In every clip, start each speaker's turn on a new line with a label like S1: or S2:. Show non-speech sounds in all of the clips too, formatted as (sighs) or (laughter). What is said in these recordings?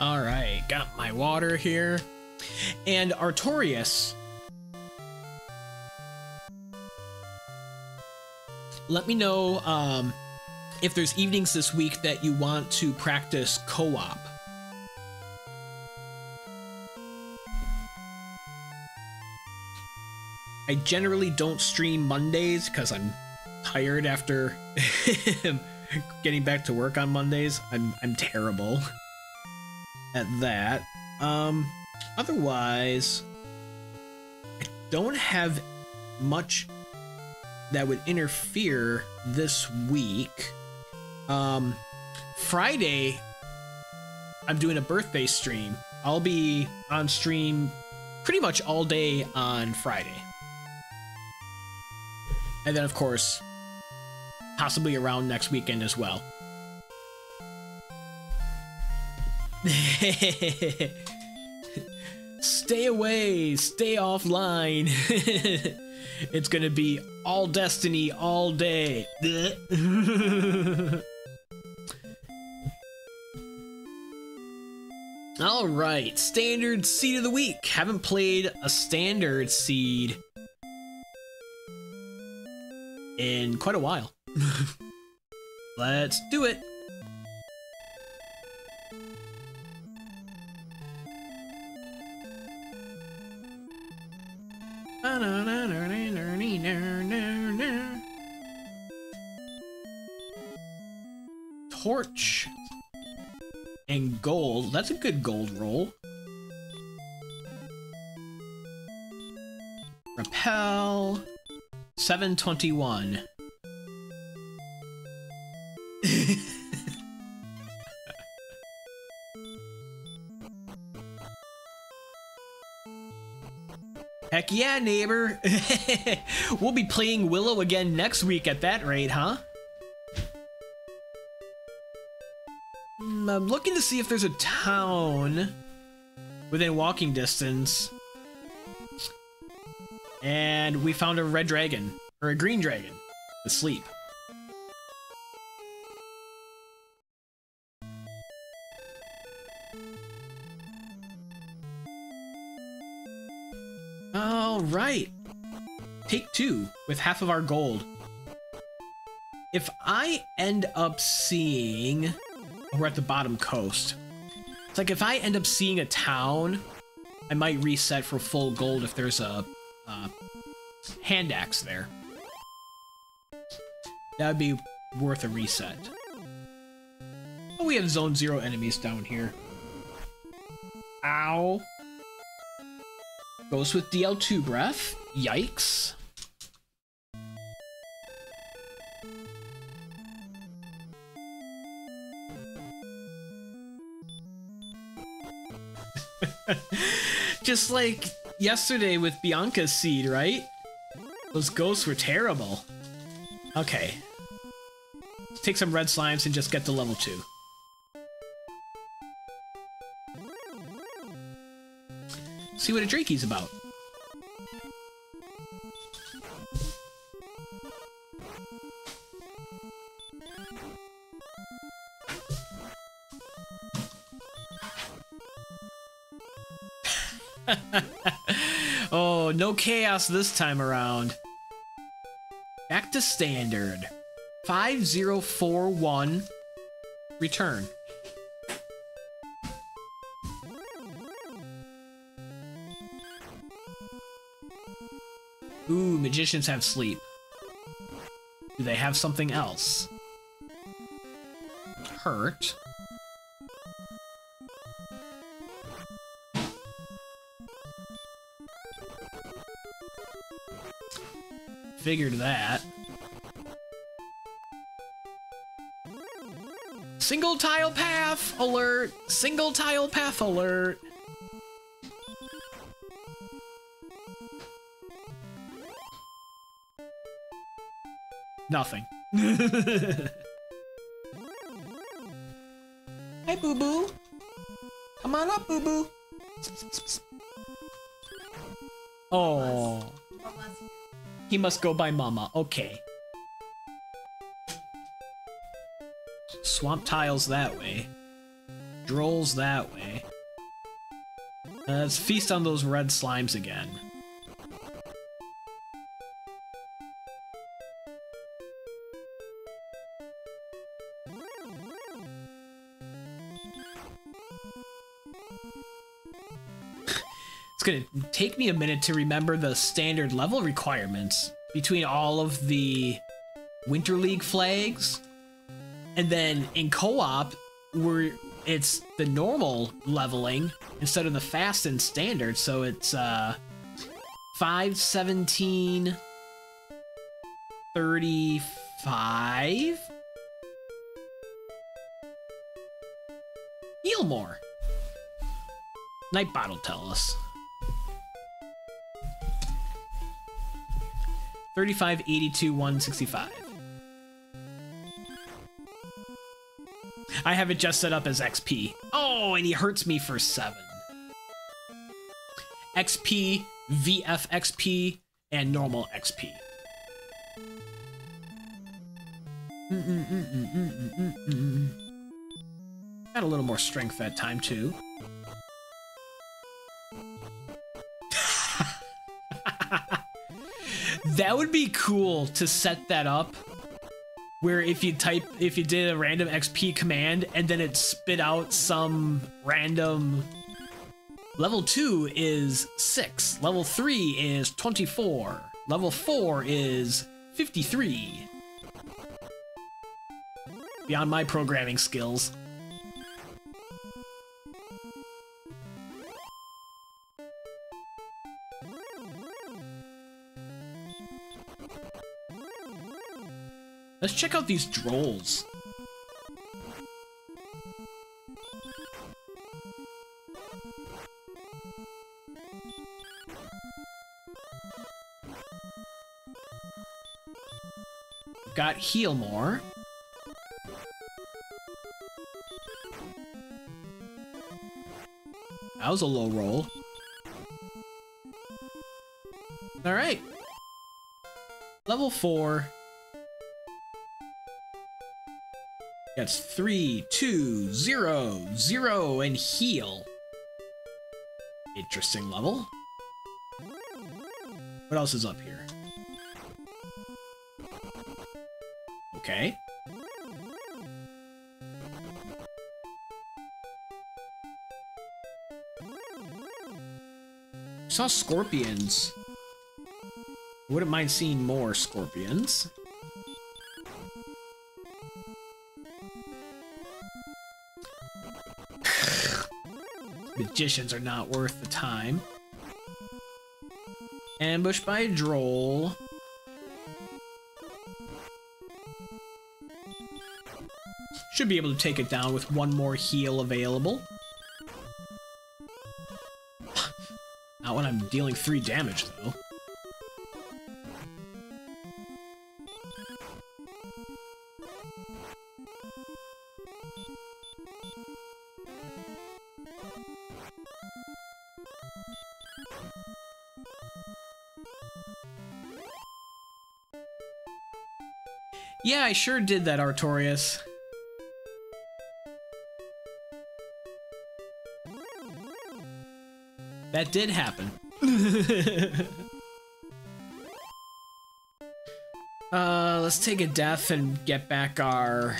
S1: All right, got my water here. And Artorias. Let me know um, if there's evenings this week that you want to practice co-op. I generally don't stream Mondays because I'm tired after (laughs) getting back to work on Mondays. I'm I'm terrible (laughs) at that. Um otherwise I don't have much that would interfere this week. Um Friday I'm doing a birthday stream. I'll be on stream pretty much all day on Friday. And then, of course, possibly around next weekend as well. (laughs) stay away, stay offline. (laughs) it's gonna be all Destiny all day. (laughs) all right, standard seed of the week. Haven't played a standard seed in quite a while. Let's do it. Torch and gold. That's a good gold roll. Repel. 721. (laughs) Heck yeah, neighbor. (laughs) we'll be playing Willow again next week at that rate, huh? Mm, I'm looking to see if there's a town within walking distance. And we found a red dragon, or a green dragon, asleep. Right. Take two with half of our gold. If I end up seeing... We're at the bottom coast. It's like if I end up seeing a town, I might reset for full gold if there's a hand axe there. That would be worth a reset. Oh, we have zone zero enemies down here. Ow. Goes with DL2 breath. Yikes. (laughs) Just like yesterday with Bianca's seed, right? Those ghosts were terrible. Okay. Let's take some red slimes and just get to level 2. See what a Drakee's about. (laughs) oh, no chaos this time around. Back to standard. 5041. Return. Magicians have sleep. Do they have something else? Hurt. Figured that. Single tile path alert! Single tile path alert! Nothing. (laughs) Hey, boo boo. Come on up, boo boo. Oh. He must go by mama. Okay. Swamp tiles that way. Drolls that way. Uh, let's feast on those red slimes again. Gonna take me a minute to remember the standard level requirements between all of the Winter League flags. And then in co-op, where it's the normal leveling instead of the fast and standard, so it's uh 5, 17, 35? Heal more. Nightbot will tell us. 35, 82, 165. I have it just set up as XP. Oh, and he hurts me for 7. XP, VF XP, and normal XP. Got a little more strength that time, too. That would be cool to set that up where if you type if you did a random xp command and then it spit out some random level 2 is 6 level 3 is 24 level 4 is 53 beyond my programming skills Let's check out these drolls. Got heal more. That was a low roll. Alright. Level 4. That's three, two, zero, zero, and heal. Interesting level. What else is up here? Okay. Saw scorpions. Wouldn't mind seeing more scorpions. Magicians are not worth the time. Ambushed by droll. Should be able to take it down with one more heal available. Not when I'm dealing three damage, though. I sure did that, Artorias. That did happen. (laughs) uh, let's take a death and get back our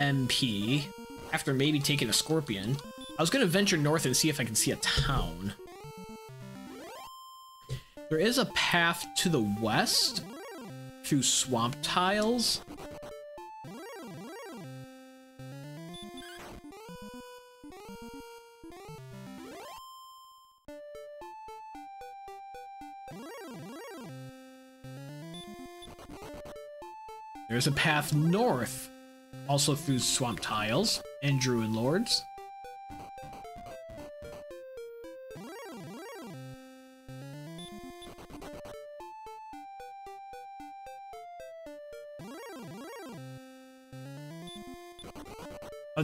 S1: MP. After maybe taking a scorpion. I was gonna venture north and see if I can see a town. There is a path to the west, through swamp tiles. There's a path north, also through swamp tiles and Druinlords.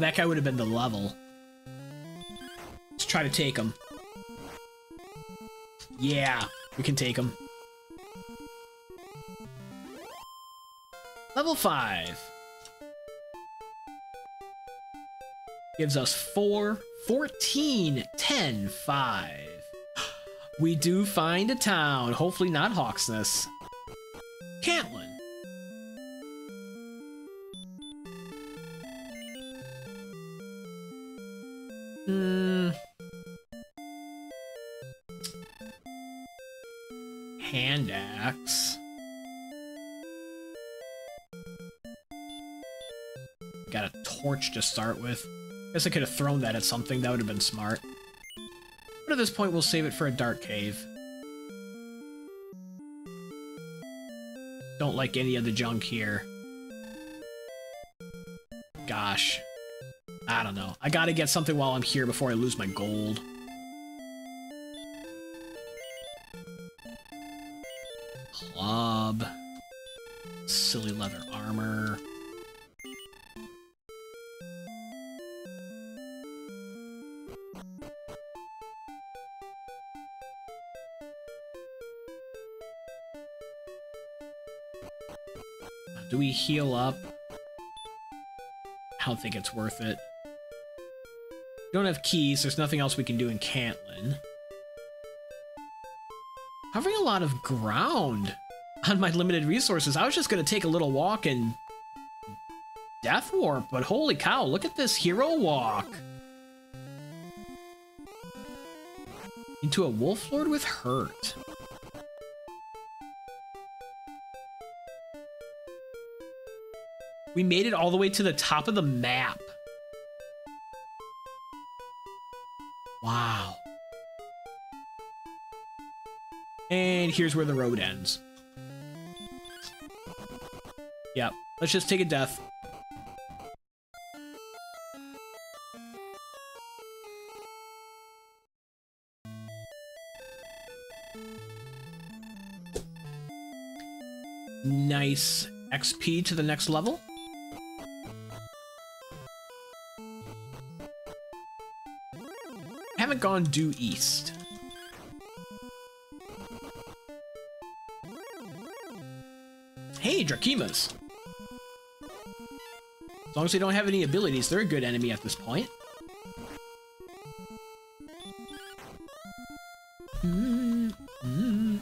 S1: That guy would have been the level. Let's try to take him. Yeah, we can take him. Level 5. gives us 4, 14, 10, 5. (gasps) We do find a town, hopefully not Hauksness. Cantlin. To start with. Guess I could have thrown that at something, that would have been smart. But at this point, we'll save it for a dark cave. Don't like any of the junk here. Gosh. I don't know. I gotta get something while I'm here before I lose my gold. Club. Silly leather armor. Heal up? I don't think it's worth it. Don't have keys, there's nothing else we can do in Cantlin. Covering a lot of ground on my limited resources. I was just gonna take a little walk and Death Warp, but holy cow, look at this hero walk! Into a Wolf Lord with Hurt. We made it all the way to the top of the map. Wow. And here's where the road ends. Yep. Let's just take a death. Nice XP to the next level. Gone due east. Hey, Drakeemas! As long as they don't have any abilities, they're a good enemy at this point. Mm -hmm.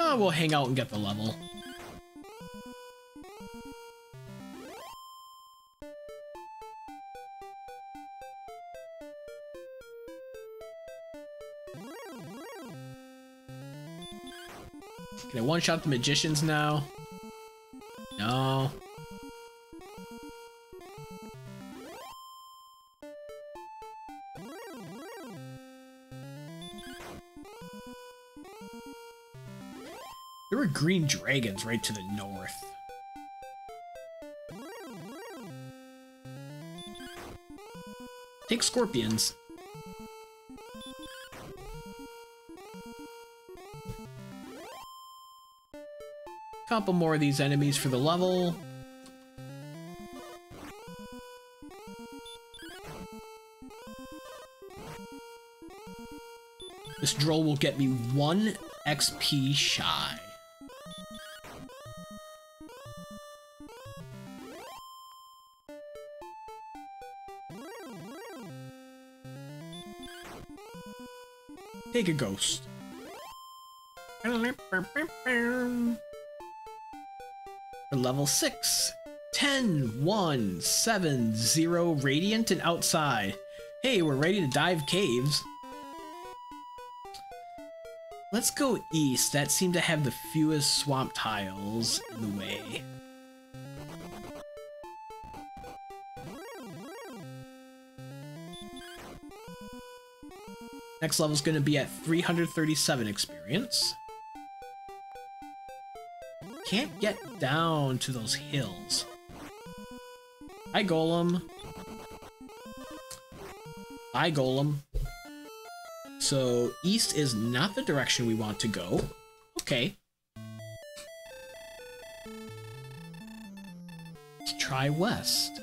S1: Oh, we'll hang out and get the level. One-shot the magicians now? No. There were green dragons right to the north. Take scorpions. Couple more of these enemies for the level. This droll will get me one XP shy. Take a ghost. Level 6. 10, 1, 7, 0, Radiant and Outside. Hey, we're ready to dive caves. Let's go east. That seemed to have the fewest swamp tiles in the way. Next level is going to be at 337 experience can't get down to those hills. Hi, Golem. Hi, Golem. So, east is not the direction we want to go. Okay. Let's try west.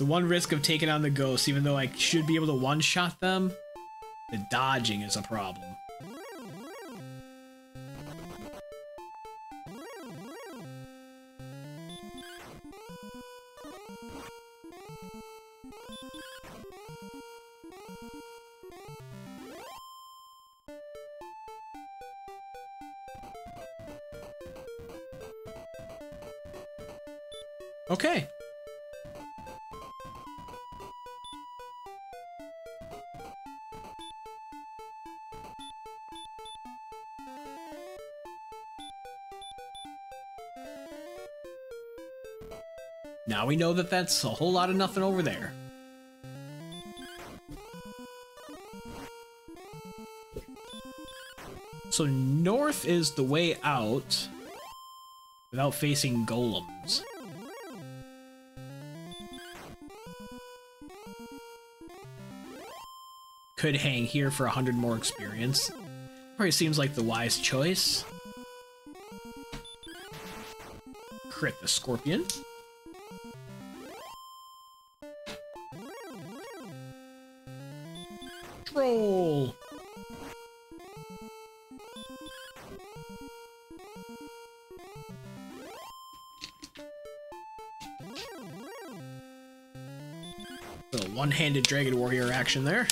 S1: The one risk of taking on the ghosts, even though I should be able to one-shot them. The dodging is a problem. Now we know that that's a whole lot of nothing over there. So north is the way out without facing golems. Could hang here for a hundred more experience. Probably seems like the wise choice. Crit the scorpion. Troll! Little one-handed Dragon Warrior action there.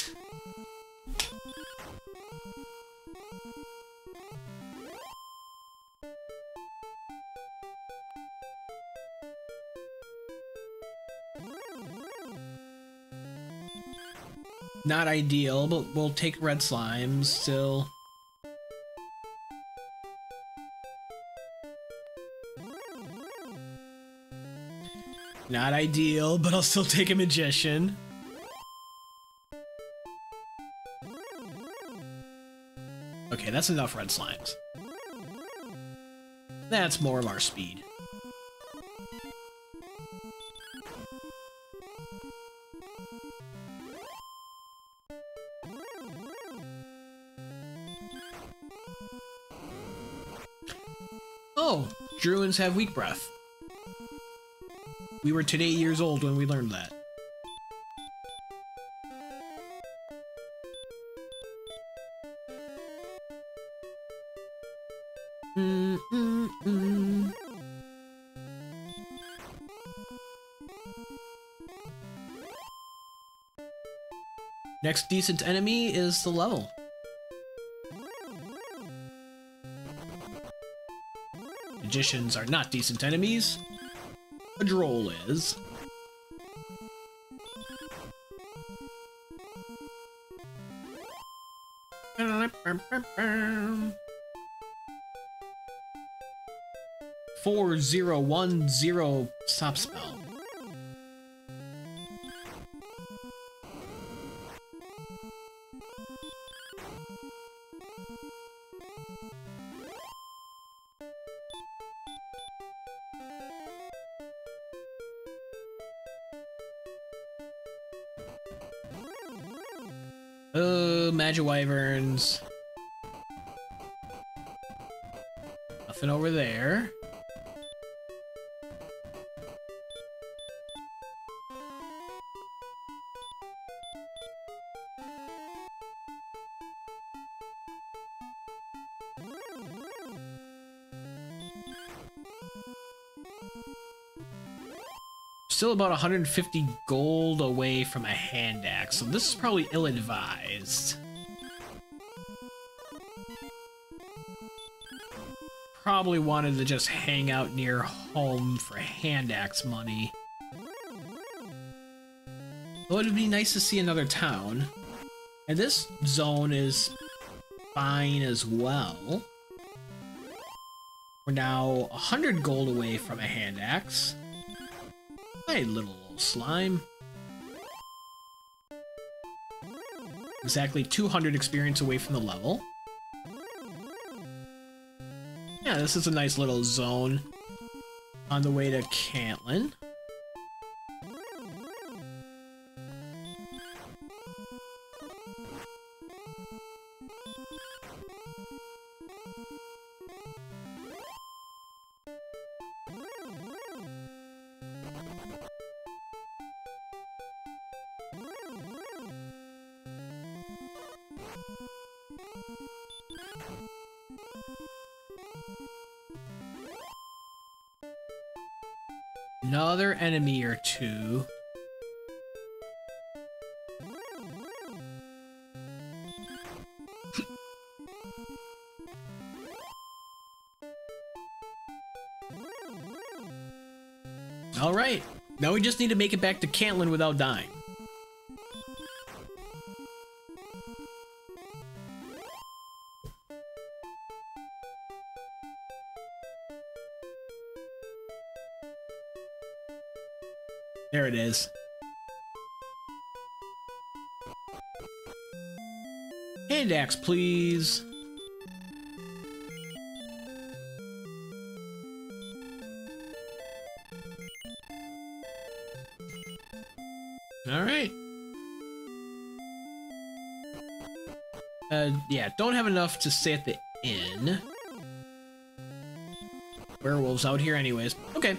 S1: Not ideal, but we'll take red slimes still. Not ideal, but I'll still take a magician. Okay, that's enough red slimes. That's more of our speed. Druins have weak breath. We were today years old when we learned that. Next decent enemy is the level. Magicians are not decent enemies. A droll is. Four zero one zero stop spell. Wyverns. Nothing over there. Still about 150 gold away from a hand axe, so this is probably ill-advised. Probably wanted to just hang out near home for hand axe money. Though it'd be nice to see another town. And this zone is fine as well. We're now 100 gold away from a hand axe. Hey, little old slime. Exactly 200 experience away from the level. This is a nice little zone on the way to Cantlin. Two. All right. Now we just need to make it back to Cantlin without dying. Axe, please. All right. Uh, yeah, don't have enough to stay at the inn. Werewolves out here anyways. Okay.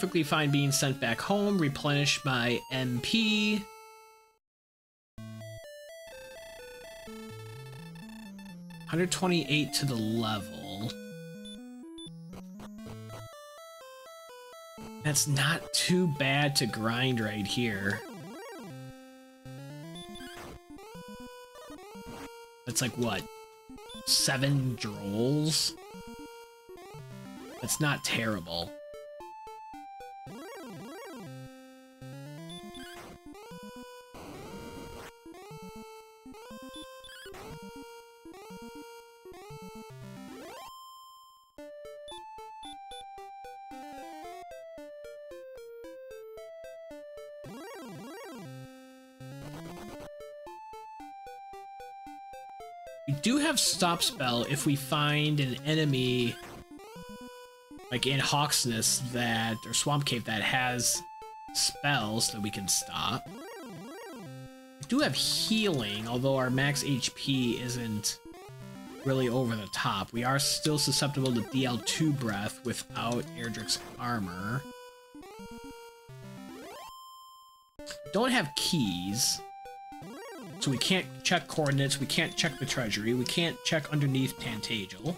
S1: Perfectly fine being sent back home, replenish my MP. Hundred twenty-eight to the level. That's not too bad to grind right here. That's like what? Seven drolls? That's not terrible. We do have stop spell if we find an enemy like in Hauksness that or Swamp Cave that has spells that we can stop. We do have healing, although our max HP isn't really over the top. We are still susceptible to DL2 breath without Erdrick's armor. Don't have keys. So we can't check coordinates, we can't check the treasury, we can't check underneath Tantegel.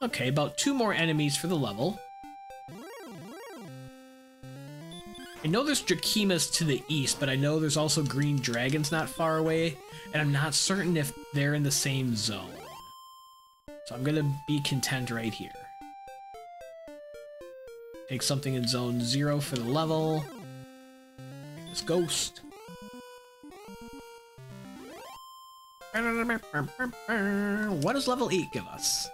S1: Okay, about two more enemies for the level. Know there's Drakeemas to the east, but I know there's also green dragons not far away, and I'm not certain if they're in the same zone. So I'm gonna be content right here. Take something in zone zero for the level. This ghost. What does level 8 give us?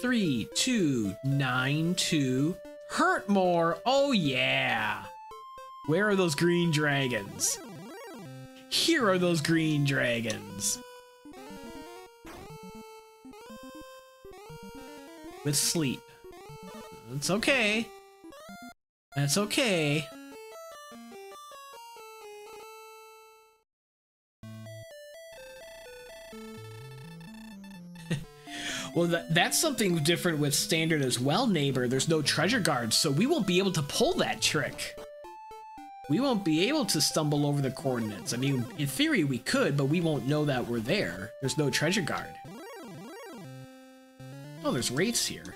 S1: Three, two, nine, two. Hurt more. Oh yeah. Where are those green dragons? Here are those green dragons. With sleep. It's okay. That's okay. Well, that, that's something different with standard as well, neighbor. There's no treasure guards, so we won't be able to pull that trick. We won't be able to stumble over the coordinates. I mean, in theory we could, but we won't know that we're there. There's no treasure guard. Oh, there's wraiths here.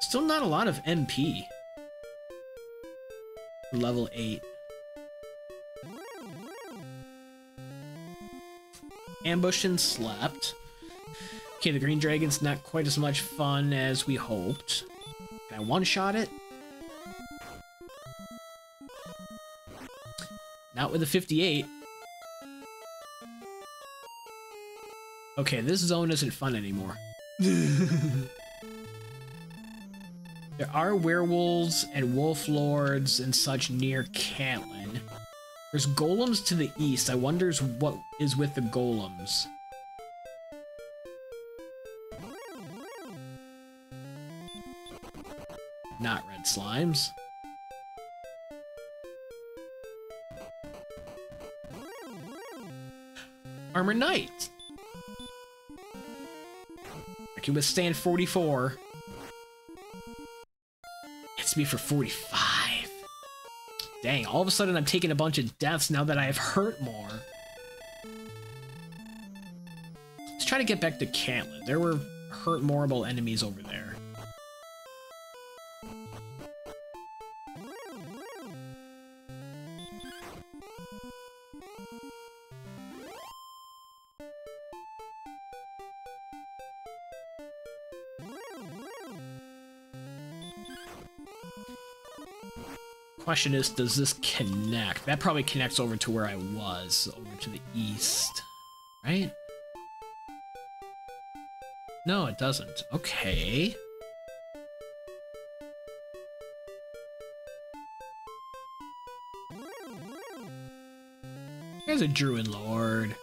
S1: Still not a lot of MP. Level 8. Ambushed and slept. Okay, the green dragon's not quite as much fun as we hoped. Can I one-shot it? Not with a 58. Okay, this zone isn't fun anymore. (laughs) there are werewolves and wolf lords and such near Cantlin. There's golems to the east. I wonders what is with the golems. Not red slimes. Armor Knight! I can withstand 44. It's me for 45. Dang, all of a sudden I'm taking a bunch of deaths now that I have hurt more. Let's try to get back to Cantlin. There were hurt moreable enemies over there. Question is, does this connect? That probably connects over to where I was, over to the east, right? No, it doesn't. Okay. There's a Druinlord.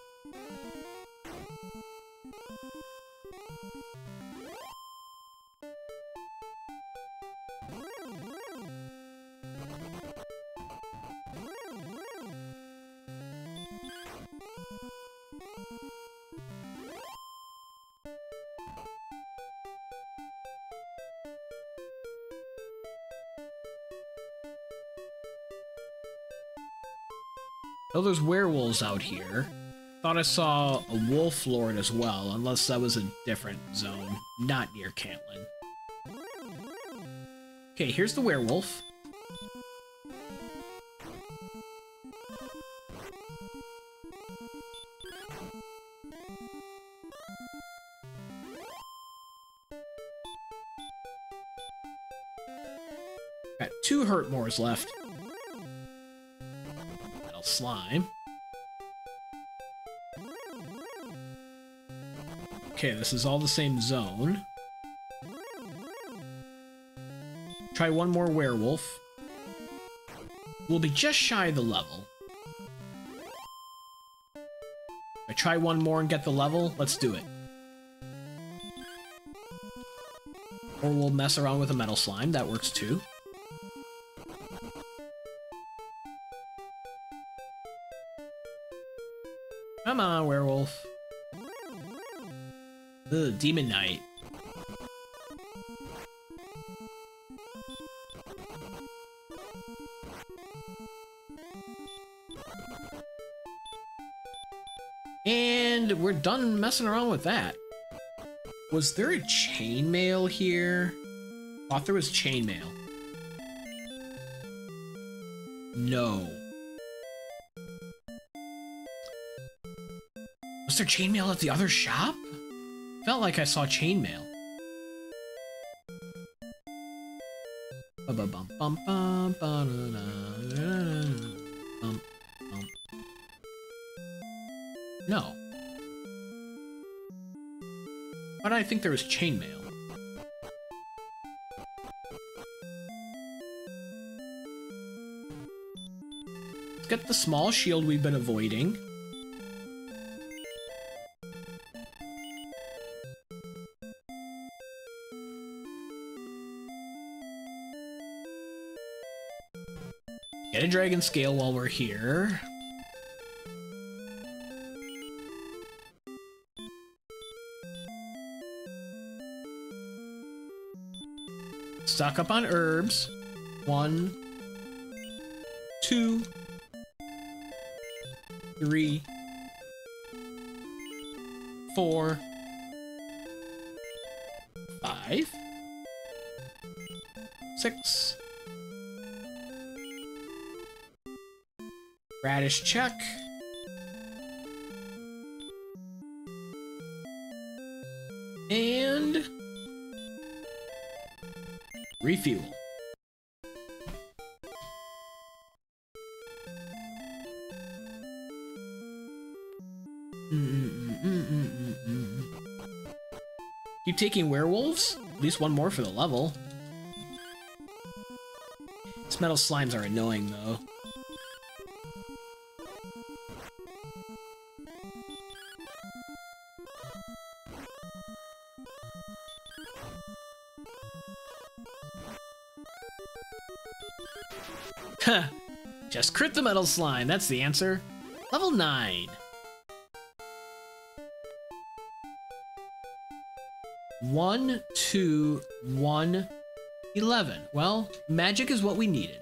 S1: There's werewolves out here. Thought I saw a wolf lord as well, unless that was a different zone, not near Cantlin. Okay, here's the werewolf. Got two hurt mores left slime. Okay, this is all the same zone. Try one more werewolf. We'll be just shy of the level. I try one more and get the level, let's do it. Or we'll mess around with a metal slime, that works too. On, werewolf. Ugh, Demon Knight. And we're done messing around with that. Was there a chainmail here? Thought there was chainmail. No. Was there chainmail at the other shop? Felt like I saw chainmail. No. But I think there was chainmail. Let's get the small shield we've been avoiding. Dragon scale while we're here. Stock up on herbs. One, two, three, four, five, six, Radish check. And... Refuel. Keep taking werewolves? At least one more for the level. These metal slimes are annoying, though. Just crit the metal slime, that's the answer. Level 9. One, two, one, eleven. Well, magic is what we needed.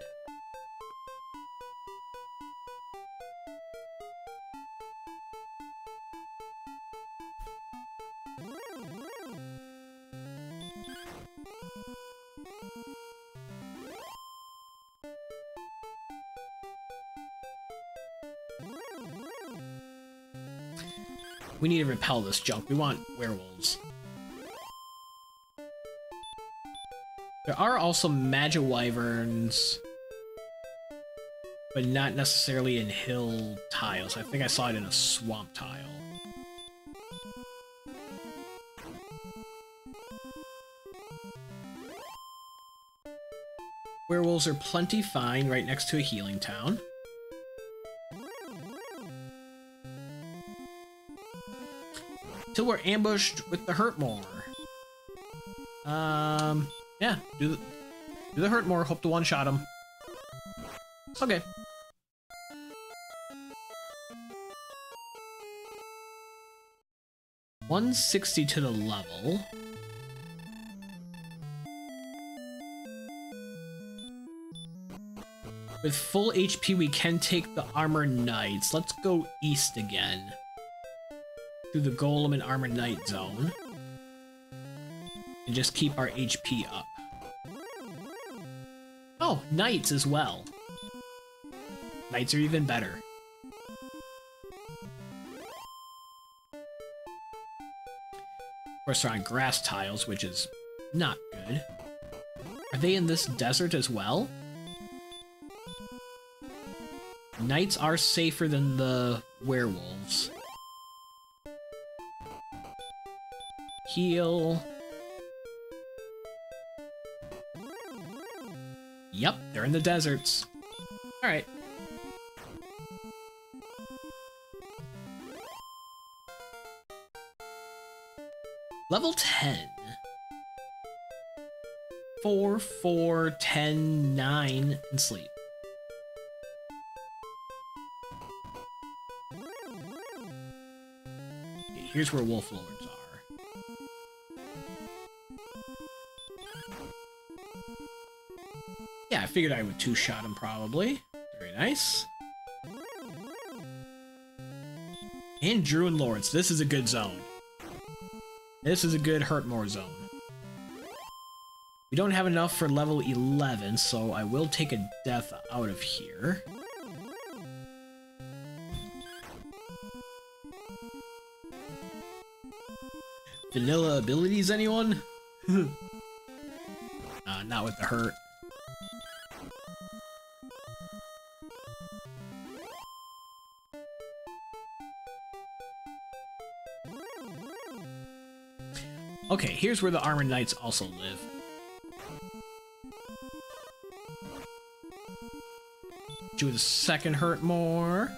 S1: Repel this junk. We want werewolves. There are also magic wyverns, but not necessarily in hill tiles. I think I saw it in a swamp tile. Werewolves are plenty fine right next to a healing town. Till we're ambushed with the Hurtmore. Um, yeah, do the, do the Hurtmore, hope to one-shot him. Okay. One sixty to the level. With full HP, we can take the Armor Knights. Let's go east again. Through the Golem and Armor Knight zone. And just keep our HP up. Oh, Knights as well. Knights are even better. Of course, they're on grass tiles, which is not good. Are they in this desert as well? Knights are safer than the werewolves. Heal. Yep, they're in the deserts. Alright. Level 10. 4, 4, 10, 9, and sleep. Okay, here's where Wolf Lords figured I would two-shot him probably. Very nice. And Drew and Lawrence. This is a good zone. This is a good Hurtmore zone. We don't have enough for level 11, so I will take a death out of here. Vanilla abilities, anyone? (laughs) uh, not with the hurt. Okay, here's where the Armored Knights also live. Do the second Hurtmore.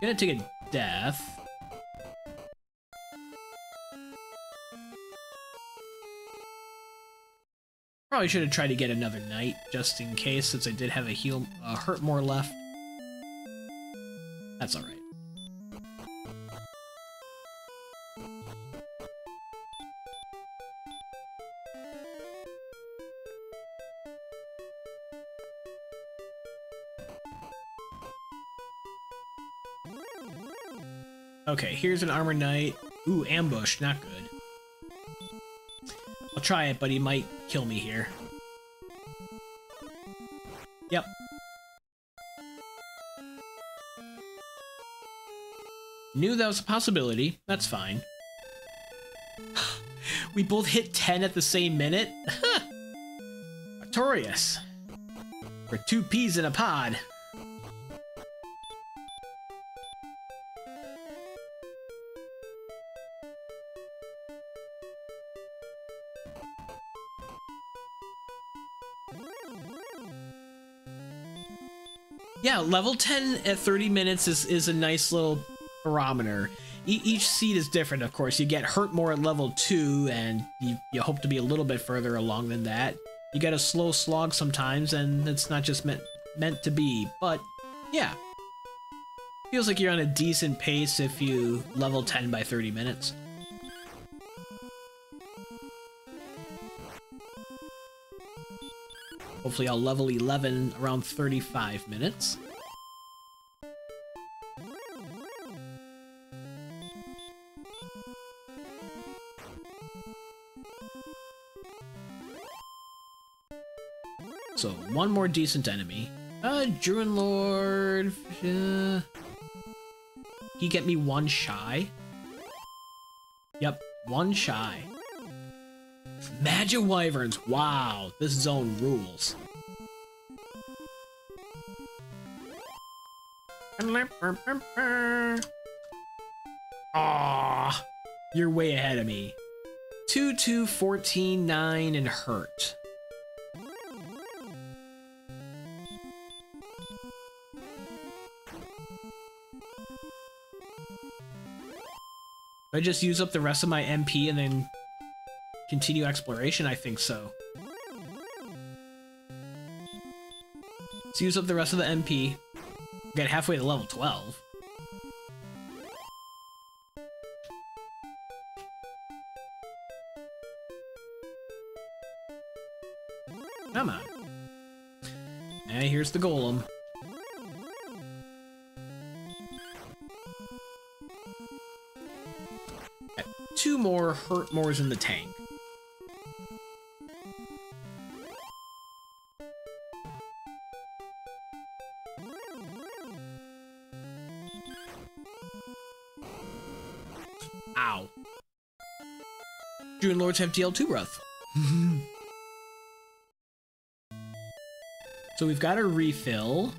S1: Gonna take a death. Probably should have tried to get another knight, just in case, since I did have a heal, uh, Hurtmore left. That's alright. Okay, here's an armor knight. Ooh, ambush, not good. I'll try it, but he might kill me here. Yep. Knew that was a possibility. That's fine. (sighs) we both hit 10 at the same minute? (laughs) Notorious. For two peas in a pod. Yeah, level 10 at 30 minutes is, is a nice little barometer. e each seed is different, of course. You get Hurtmore at level 2, and you, you hope to be a little bit further along than that. You get a slow slog sometimes, and it's not just meant, meant to be. But, yeah. Feels like you're on a decent pace if you level 10 by 30 minutes. Hopefully I'll level 11 around 35 minutes. One more decent enemy. Uh, Druinlord... Uh, he get me one shy? Yep, one shy. Magic Wyverns, wow, this zone rules. Ah, you're way ahead of me. 2, 2, 14, 9, and hurt. I just use up the rest of my MP and then continue exploration? I think so. Let's use up the rest of the MP. Get halfway to level 12. Come on. And here's the golem. More Hurtmores in the tank. Ow. Druinlords have DL2 breath. so we've got a refill.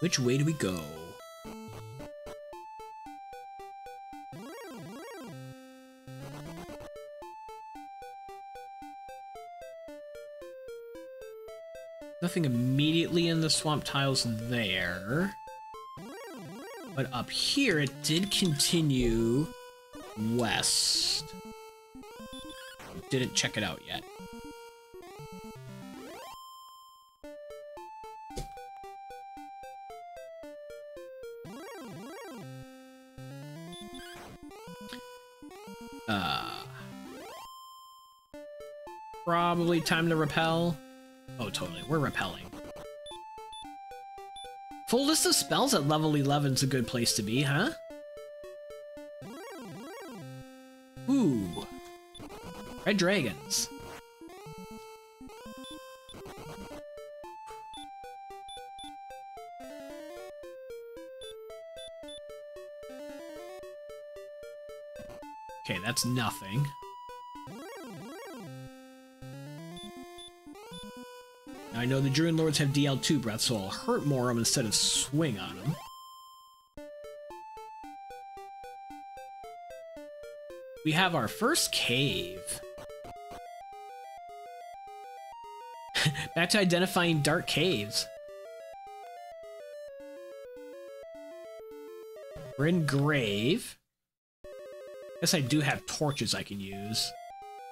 S1: Which way do we go? Swamp tiles there. But up here, it did continue west. Didn't check it out yet. Uh, probably time to repel. Oh, totally. We're repelling. Full list of spells at level 11 is a good place to be, huh? Ooh. Red dragons. Okay, that's nothing. I know the Druinlords have DL2 breath, so I'll Hurtmore them instead of swing on them. We have our first cave. (laughs) Back to identifying dark caves. We're in Grave. Guess I do have torches I can use.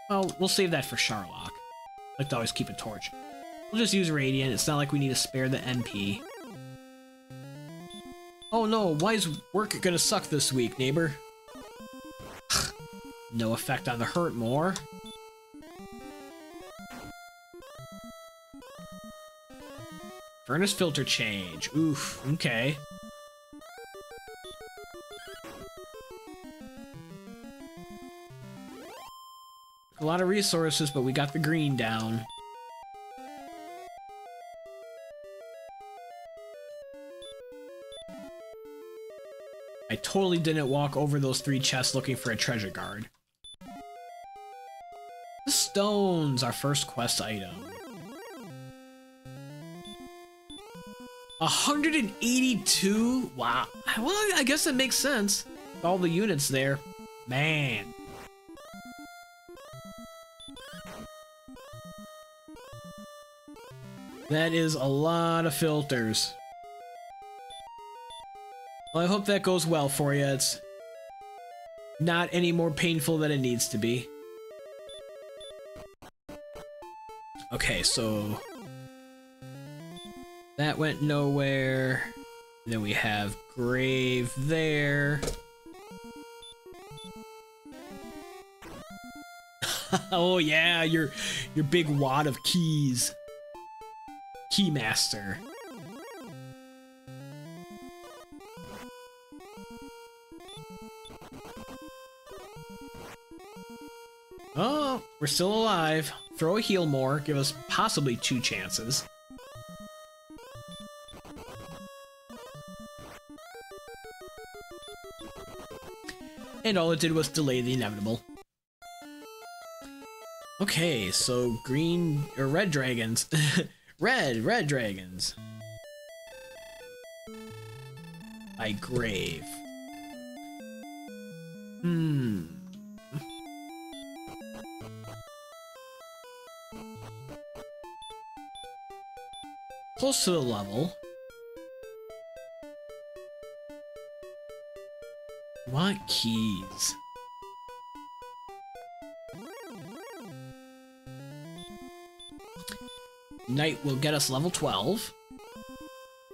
S1: Well, we'll save that for Charlock. I like to always keep a torch. We'll just use Radiant. It's not like we need to spare the MP. Oh no, why is work gonna suck this week, neighbor? (sighs) no effect on the Hurtmore. Furnace filter change. Oof, okay. A lot of resources, but we got the green down. Totally didn't walk over those three chests looking for a treasure guard. The stones, our first quest item. 182? Wow. Well, I guess it makes sense. All the units there. Man. That is a lot of filters. Well, I hope that goes well for you. It's not any more painful than it needs to be. Okay, so that went nowhere. Then we have grave there. (laughs) oh yeah, your your big wad of keys. Keymaster. We're still alive. Throw a Healmore, give us possibly two chances. And all it did was delay the inevitable. Okay, so green or red dragons. (laughs) red, red dragons. By grave. Hmm. Close to the level. Want keys. Night will get us level 12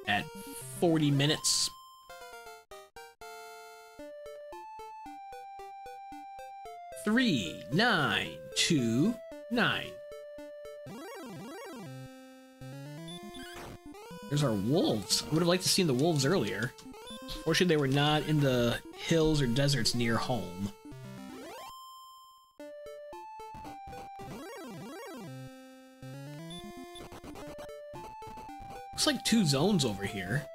S1: at 40 minutes. Three, nine, two, nine. There's our wolves. I would have liked to seen the wolves earlier. Fortunately, they were not in the hills or deserts near home. Looks like two zones over here.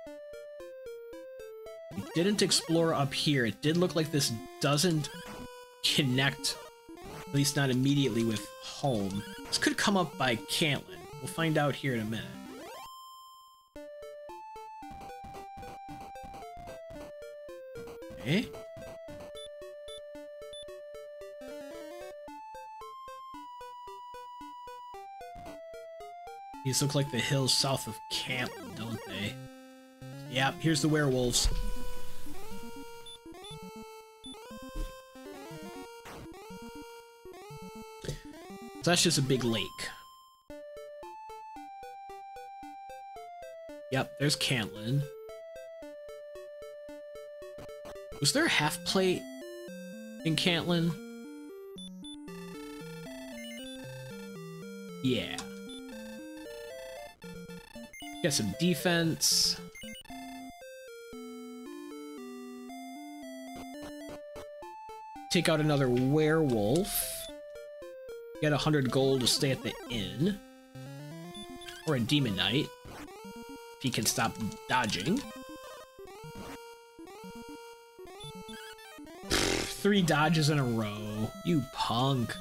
S1: We didn't explore up here. It did look like this doesn't connect, at least not immediately with home. This could come up by Cantlin. We'll find out here in a minute. Okay. These look like the hills south of camp, don't they? Yep, here's the werewolves. So that's just a big lake. Yep, there's Cantlin. Was there a half plate in Cantlin? Yeah. Got some defense. Take out another werewolf. Get a hundred gold to stay at the inn. Or a demon knight. If he can stop dodging. Three dodges in a row. You punk.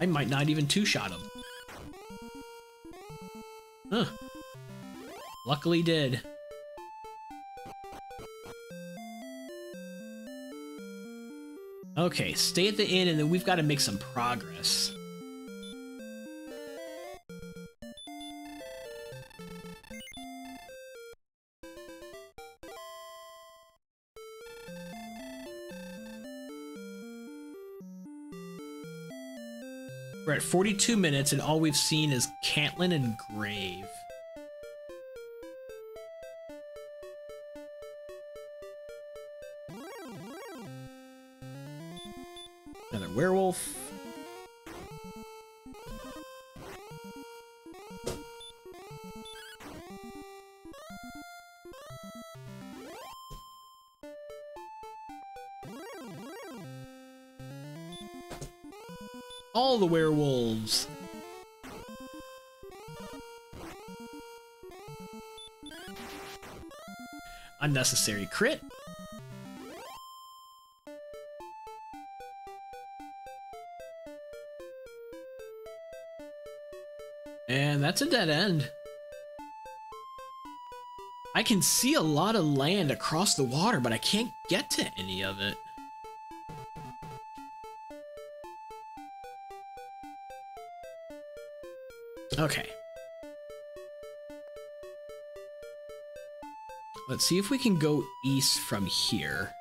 S1: I might not even two-shot him. Huh. Luckily did. Okay, stay at the inn and then we've got to make some progress. We're at 42 minutes and all we've seen is Cantlin and Grave. Unnecessary crit. And that's a dead end. I can see a lot of land across the water, but I can't get to any of it. Okay. Let's see if we can go east from here.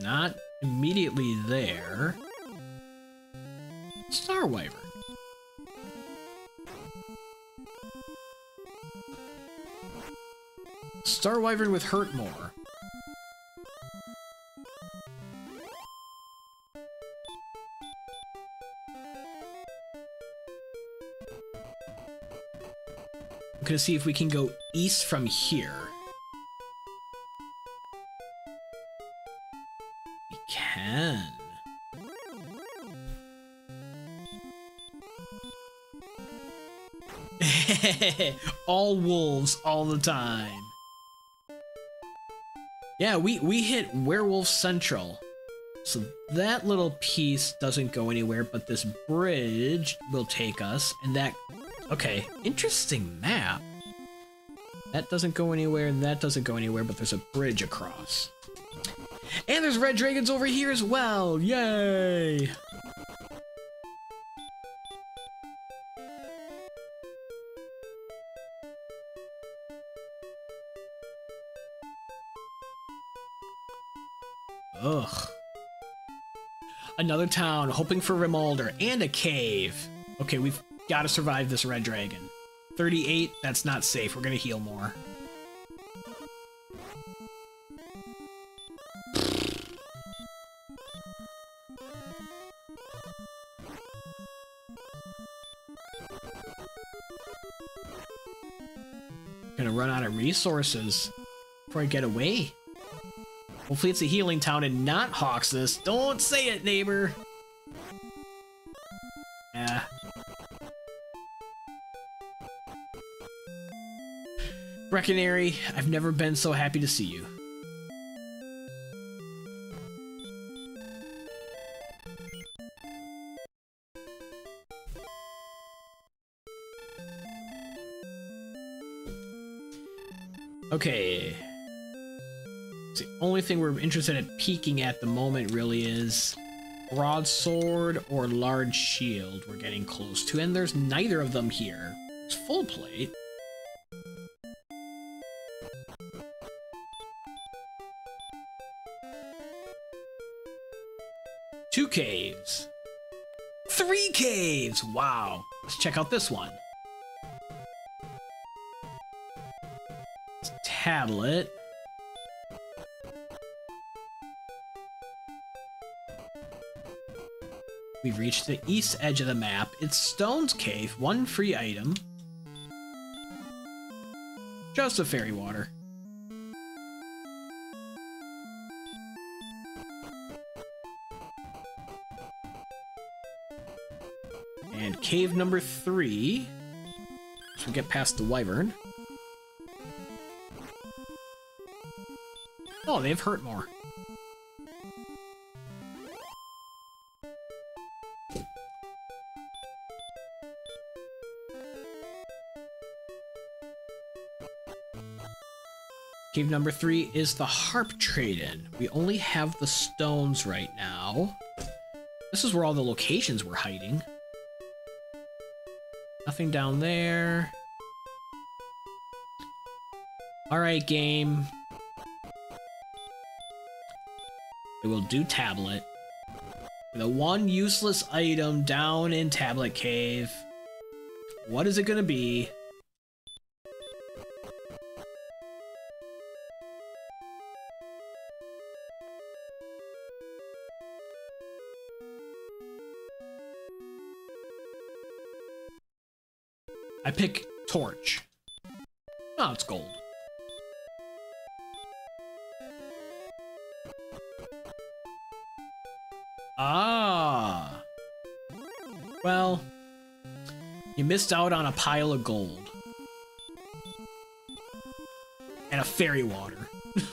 S1: Not immediately there. Star Wyvern. Star Wyvern with Hurtmore. I'm gonna see if we can go east from here. We can. (laughs) all wolves all the time. Yeah, we, we hit Werewolf Central. So that little piece doesn't go anywhere, but this bridge will take us, and that... Okay, interesting map. That doesn't go anywhere, and that doesn't go anywhere, but there's a bridge across. And there's red dragons over here as well! Yay! Ugh. Another town, hoping for Rimuldar, and a cave. Okay, we've got to survive this red dragon. 38, that's not safe. We're gonna Healmore. Gonna run out of resources before I get away. Hopefully it's a healing town and not Hauksness. Don't say it, neighbor! Brecconary, I've never been so happy to see you. Okay. The only thing we're interested in peeking at the moment really is broadsword or large shield we're getting close to, and there's neither of them here. It's full plate. Caves! Wow. Let's check out this one. Tablet. We've reached the east edge of the map. It's Stone's Cave, one free item. Just a fairy water. Cave number three. So we get past the wyvern. Oh, they've Hurtmore. Cave number three is the Harp Trade-In. We only have the stones right now. This is where all the locations were hiding. Nothing down there. Alright, game. We will do tablet. The one useless item down in Tablet Cave. What is it gonna be? Torch. Oh, it's gold. Ah. Well, you missed out on a pile of gold. And a fairy water. (laughs)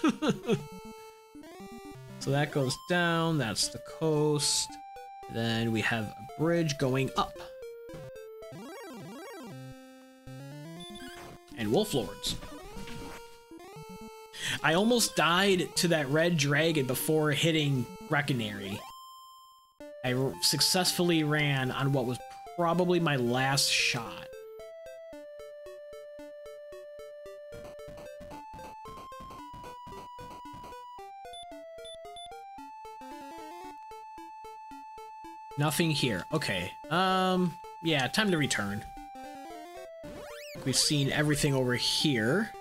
S1: so that goes down, that's the coast. Then we have a bridge going up. Wolf Lords. I almost died to that red dragon before hitting Brecconary. I successfully ran on what was probably my last shot. Nothing here. Okay. Um, yeah, time to return. We've seen everything over here.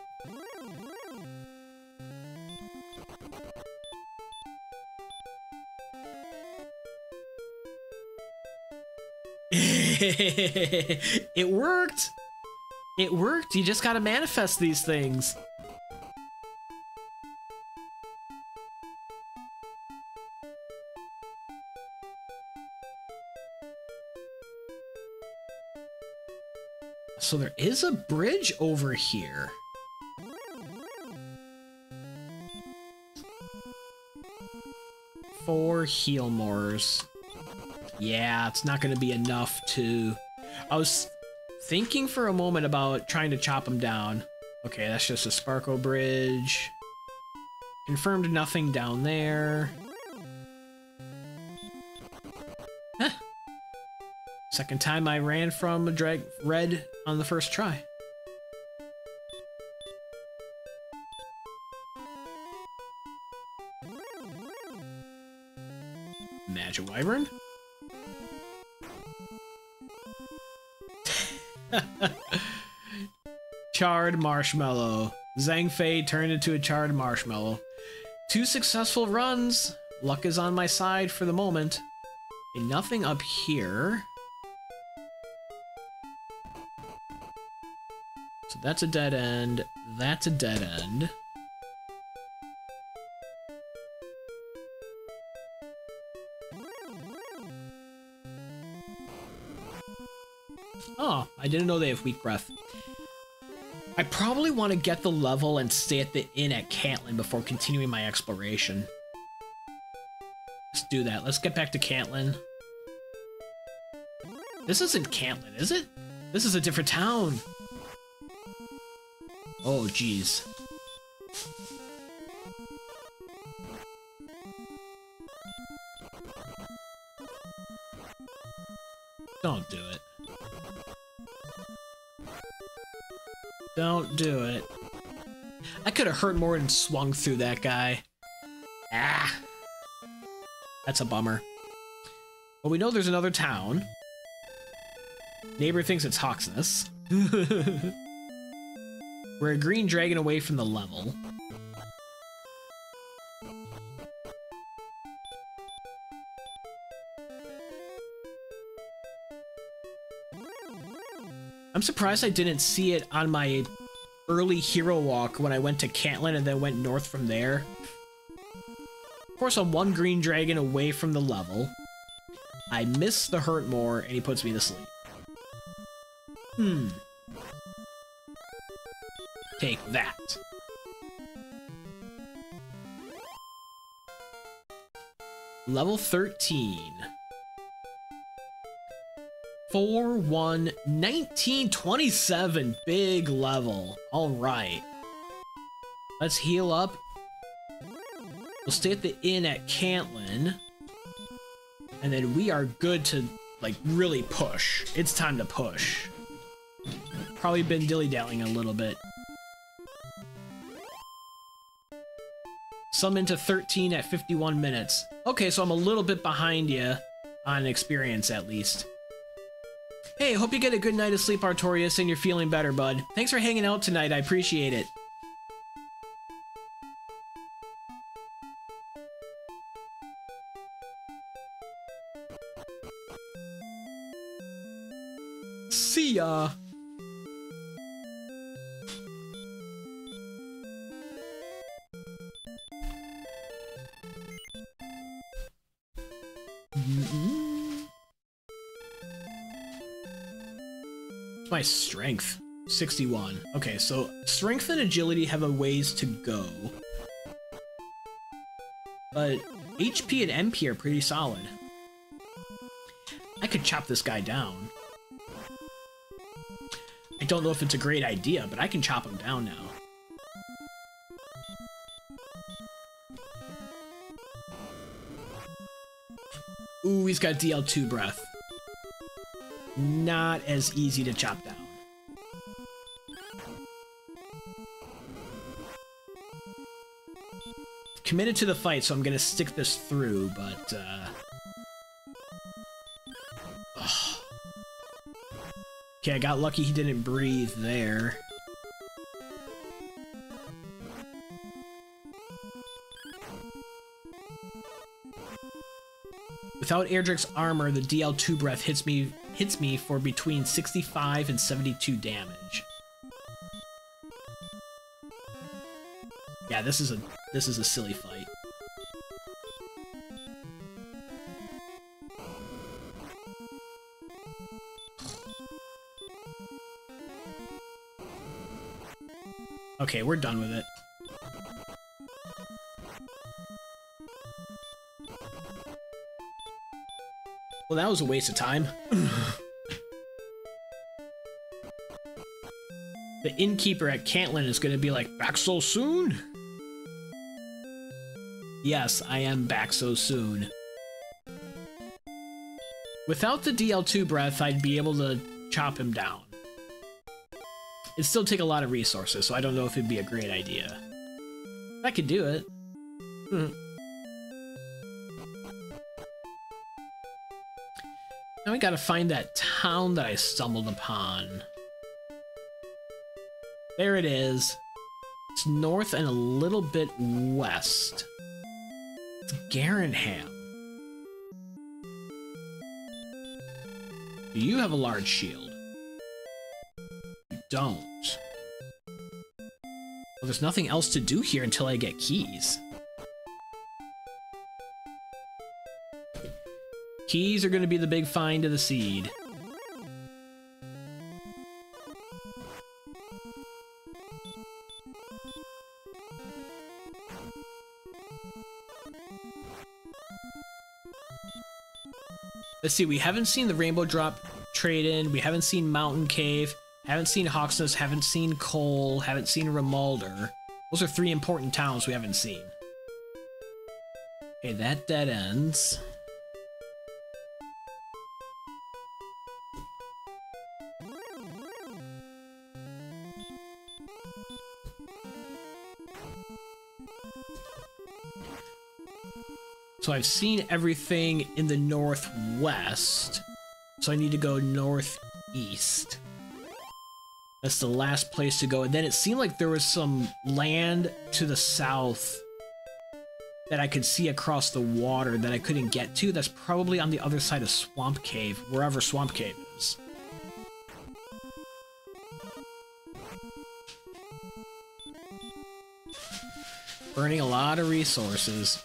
S1: (laughs) it worked! It worked! You just gotta manifest these things. So there is a bridge over here. Four Healmores. Yeah, it's not going to be enough to... I was thinking for a moment about trying to chop them down. Okay, that's just a Sparkle Bridge. Confirmed nothing down there. Second time I ran from a drag red on the first try. Magic Wyvern? (laughs) charred marshmallow. Zhang Fei turned into a charred marshmallow. Two successful runs. Luck is on my side for the moment. And nothing up here. That's a dead end. That's a dead end. Oh, I didn't know they have weak breath. I probably want to get the level and stay at the inn at Cantlin before continuing my exploration. Let's do that. Let's get back to Cantlin. This isn't Cantlin, is it? This is a different town. Oh, jeez. Don't do it. Don't do it. I could have Hurtmore and swung through that guy. Ah. That's a bummer. Well, we know there's another town. Neighbor thinks it's Hauksness. (laughs) We're a green dragon away from the level. I'm surprised I didn't see it on my early hero walk when I went to Cantlin and then went north from there. Of course, I'm one green dragon away from the level. I miss the Hurtmore, and he puts me to sleep. Hmm. Take that. Level 13. 4, 1, 19, 27. Big level. All right. Let's heal up. We'll stay at the inn at Cantlin. And then we are good to, like, really push. It's time to push. Probably been dilly-dallying a little bit. Summon into 13 at 51 minutes. Okay, so I'm a little bit behind you on experience, at least. Hey, hope you get a good night of sleep, Artorias, and you're feeling better, bud. Thanks for hanging out tonight, I appreciate it. See ya! My strength? 61. Okay, so strength and agility have a ways to go. But HP and MP are pretty solid. I could chop this guy down. I don't know if it's a great idea, but I can chop him down now. Ooh, he's got DL2 breath. Not as easy to chop down. Committed to the fight, so I'm gonna stick this through, but, uh... (sighs) Okay, I got lucky he didn't breathe there. Without Erdrick's armor, the DL2 breath hits me hits me for between 65 and 72 damage. Yeah, this is a this is a silly fight. Okay, we're done with it. Well, that was a waste of time. (sighs) the innkeeper at Cantlin is going to be like, back so soon? Yes, I am back so soon. Without the DL2 breath, I'd be able to chop him down. It'd still take a lot of resources, so I don't know if it'd be a great idea. I could do it. Hmm. Now we gotta find that town that I stumbled upon. There it is. It's north and a little bit west. It's Garinham. Do you have a large shield? You don't. Well, there's nothing else to do here until I get keys. Keys are going to be the big find of the seed. Let's see, we haven't seen the Rainbow Drop trade-in, we haven't seen Mountain Cave, haven't seen Hauksness, haven't seen Kol, haven't seen Rimuldar. Those are three important towns we haven't seen. Okay, that dead ends. So I've seen everything in the northwest. So I need to go northeast. That's the last place to go. And then it seemed like there was some land to the south that I could see across the water that I couldn't get to. That's probably on the other side of Swamp Cave, wherever Swamp Cave is. Burning a lot of resources.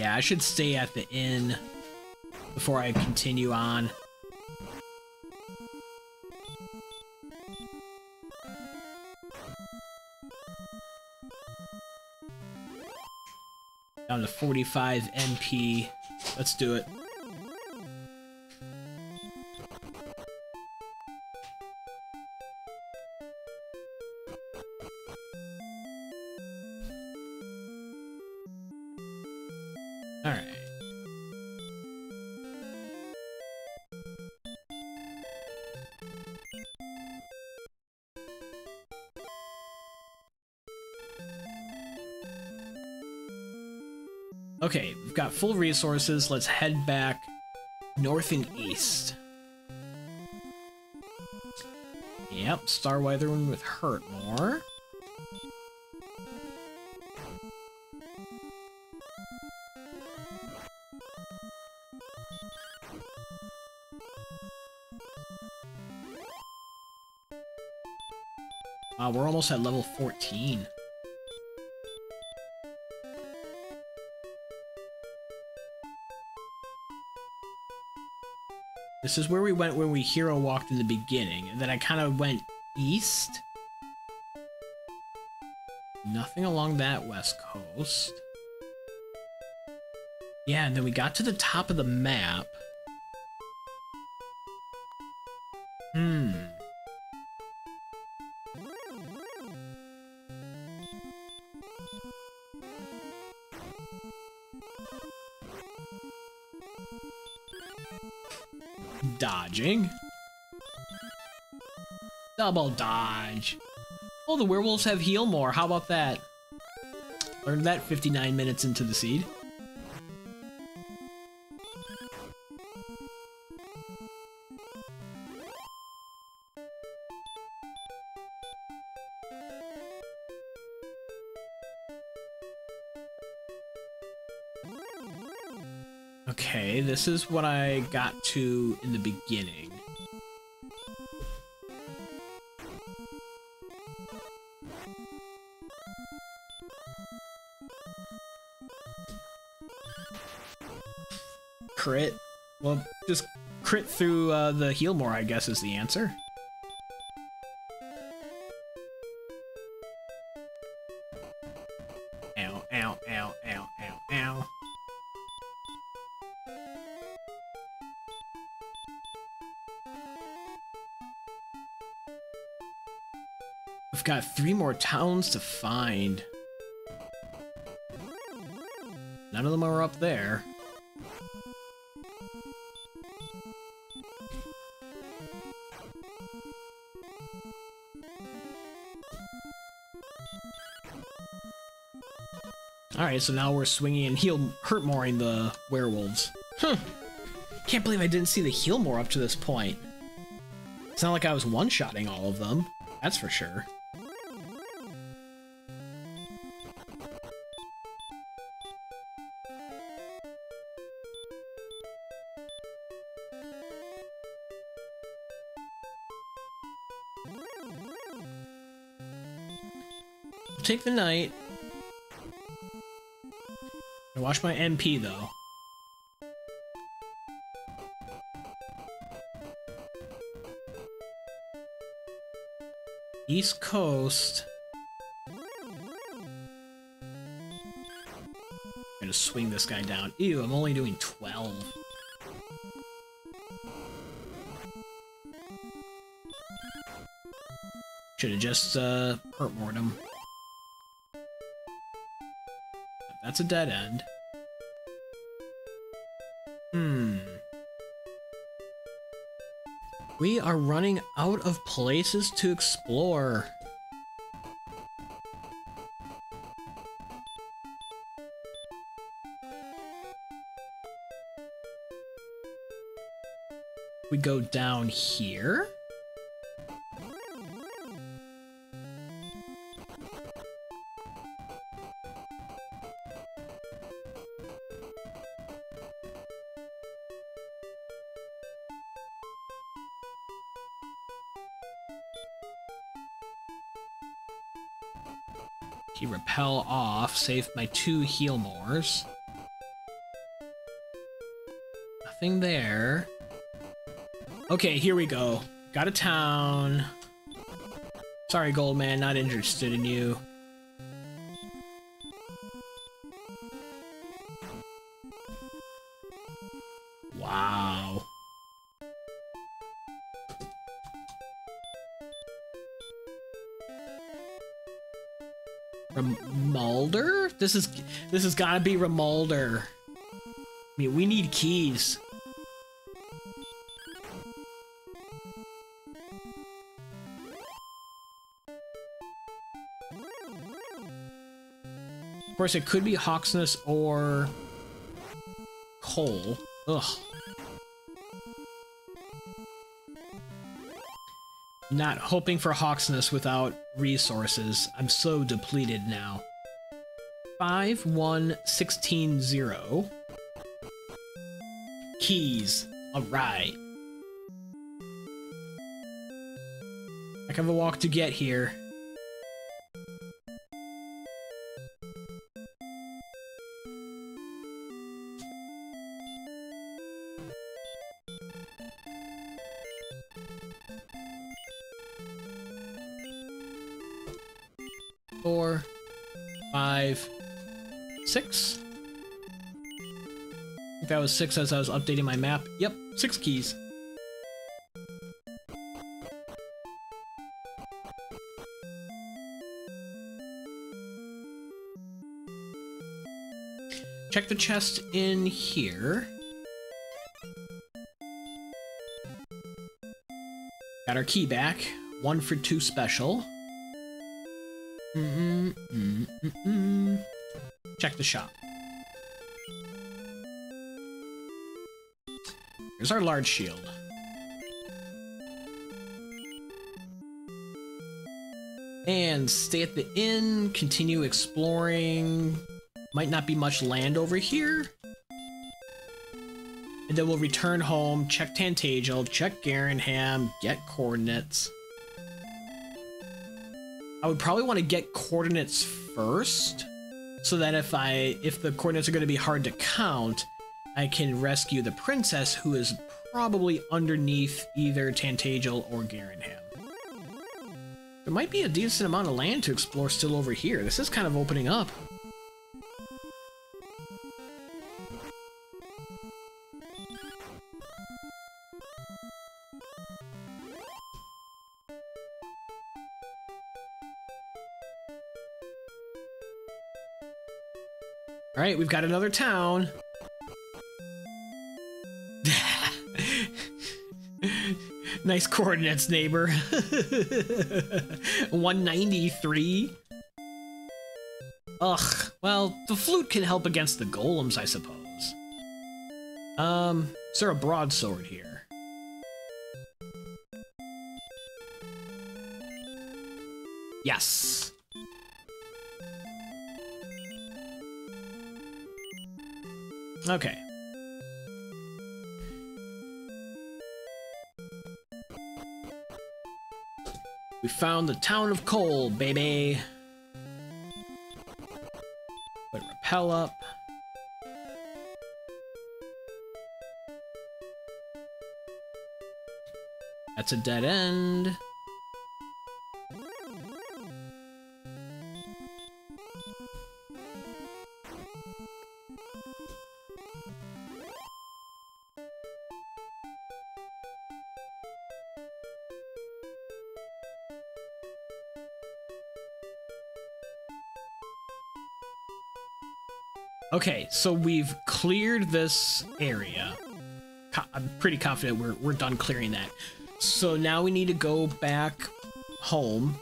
S1: Yeah, I should stay at the inn before I continue on. Down to 45 MP. Let's do it. Full resources. Let's head back north and east. Yep, Star Wyvern with Hurtmore. Uh, we're almost at level 14. This is where we went when we hero walked in the beginning, and then I kind of went east. Nothing along that west coast. Yeah, and then we got to the top of the map. Hmm. The werewolves have Healmore. How about that? Learned that 59 minutes into the seed. Okay, this is what I got to in the beginning. Crit. Well, just crit through uh, the Healmore, I guess, is the answer. Ow, ow, ow, ow, ow, ow. We've got three more towns to find. None of them are up there. Alright, so now we're swinging and heal hurt mooring the werewolves. Huh. Can't believe I didn't see the Healmore up to this point. It's not like I was one-shotting all of them. That's for sure. Take the night. I watch my MP though. East Coast. I'm gonna swing this guy down. Ew, I'm only doing 12. Should have just uh, Hurtmore him. That's a dead end. Hmm. We are running out of places to explore. We go down here. Save my two Healmores. Nothing there. Okay, here we go. Got a town. Sorry, Goldman, not interested in you. This is this has got to be Rimuldar. I mean, we need keys. Of course, it could be Hauksness or Kol. Ugh. Not hoping for Hauksness without resources. I'm so depleted now. 5, 1, 16, 0. Keys. Alright. Heck of a walk to get here. Six as I was updating my map. Yep, six keys. Check the chest in here. Got our key back. One for two special. Mm -mm, mm Check the shop. Here's our large shield. And stay at the inn, continue exploring. Might not be much land over here. And then we'll return home, check Tantegel, check Garinham, get coordinates. I would probably want to get coordinates first, so that if I if the coordinates are going to be hard to count, I can rescue the princess who is probably underneath either Tantegel or Garinham. There might be a decent amount of land to explore still over here. This is kind of opening up. Alright, we've got another town. Nice coordinates, neighbor. (laughs) 193. Ugh, well, the flute can help against the golems, I suppose. Um, is there a broadsword here? Yes. Okay. We found the town of Kol, baby. Put repel up. That's a dead end. Okay, so we've cleared this area. I'm pretty confident we're, we're done clearing that. So now we need to go back home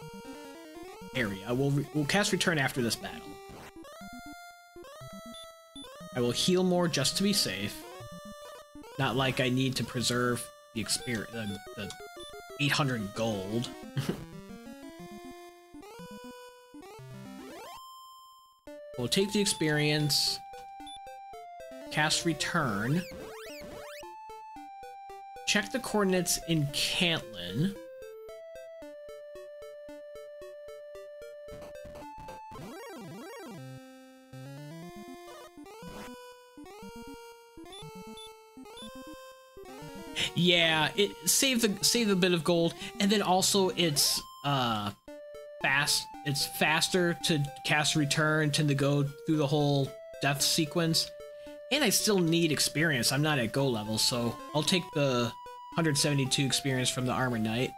S1: area. We'll, we'll cast return after this battle. I will Healmore just to be safe. Not like I need to preserve the experience, the, the 800 gold. (laughs) We'll take the experience, cast return, check the coordinates in Cantlin. Yeah, it save the save a bit of gold, and then also it's uh fast it's faster to cast return than to go through the whole death sequence. And I still need experience. I'm not at go level, so I'll take the 172 experience from the Armor Knight.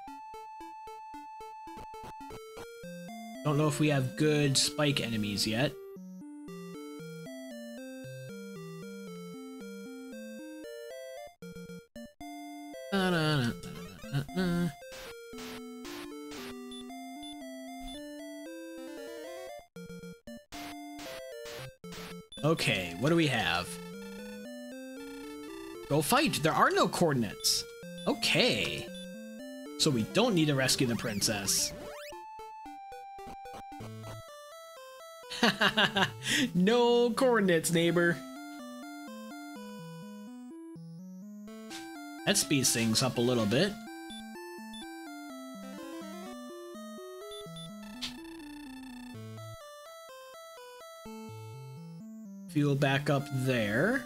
S1: Don't know if we have good spike enemies yet. Okay, what do we have? Go fight! There are no coordinates! Okay. So we don't need to rescue the princess. (laughs) no coordinates, neighbor. That speeds things up a little bit. Fuel back up there.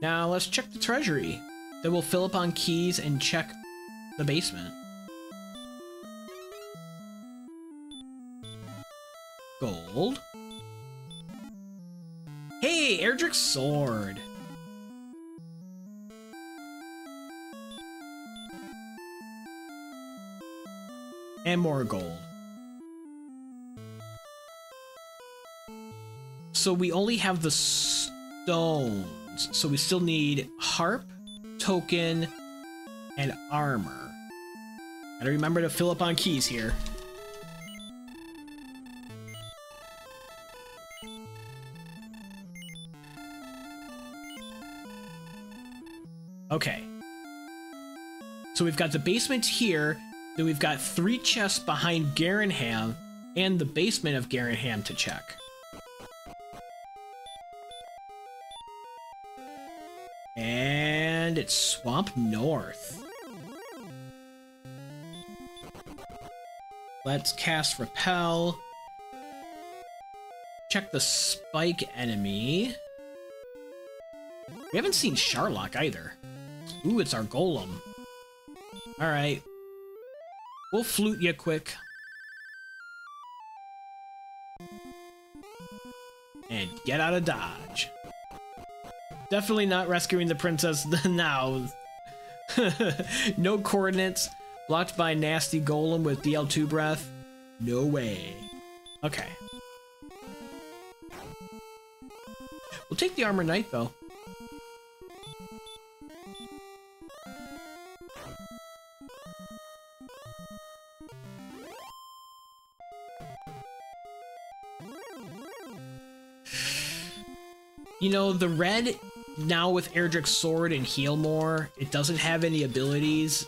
S1: Now let's check the treasury. Then we'll fill up on keys and check the basement. Gold. Hey, Erdrick's sword. And more gold. So we only have the stones. So we still need harp, token, and armor. Gotta remember to fill up on keys here. Okay. So we've got the basement here, then we've got three chests behind Garinham, and the basement of Garinham to check. It's Swamp North. Let's cast Repel. Check the spike enemy. We haven't seen Charlock either. Ooh, it's our golem. Alright. We'll flute you quick. And get out of dodge. Definitely not rescuing the princess (laughs) now. (laughs) no coordinates. Blocked by nasty golem with DL2 breath. No way. Okay. We'll take the armor knight though. (sighs) You know, the red, now with Erdrick's sword and Healmore, it doesn't have any abilities.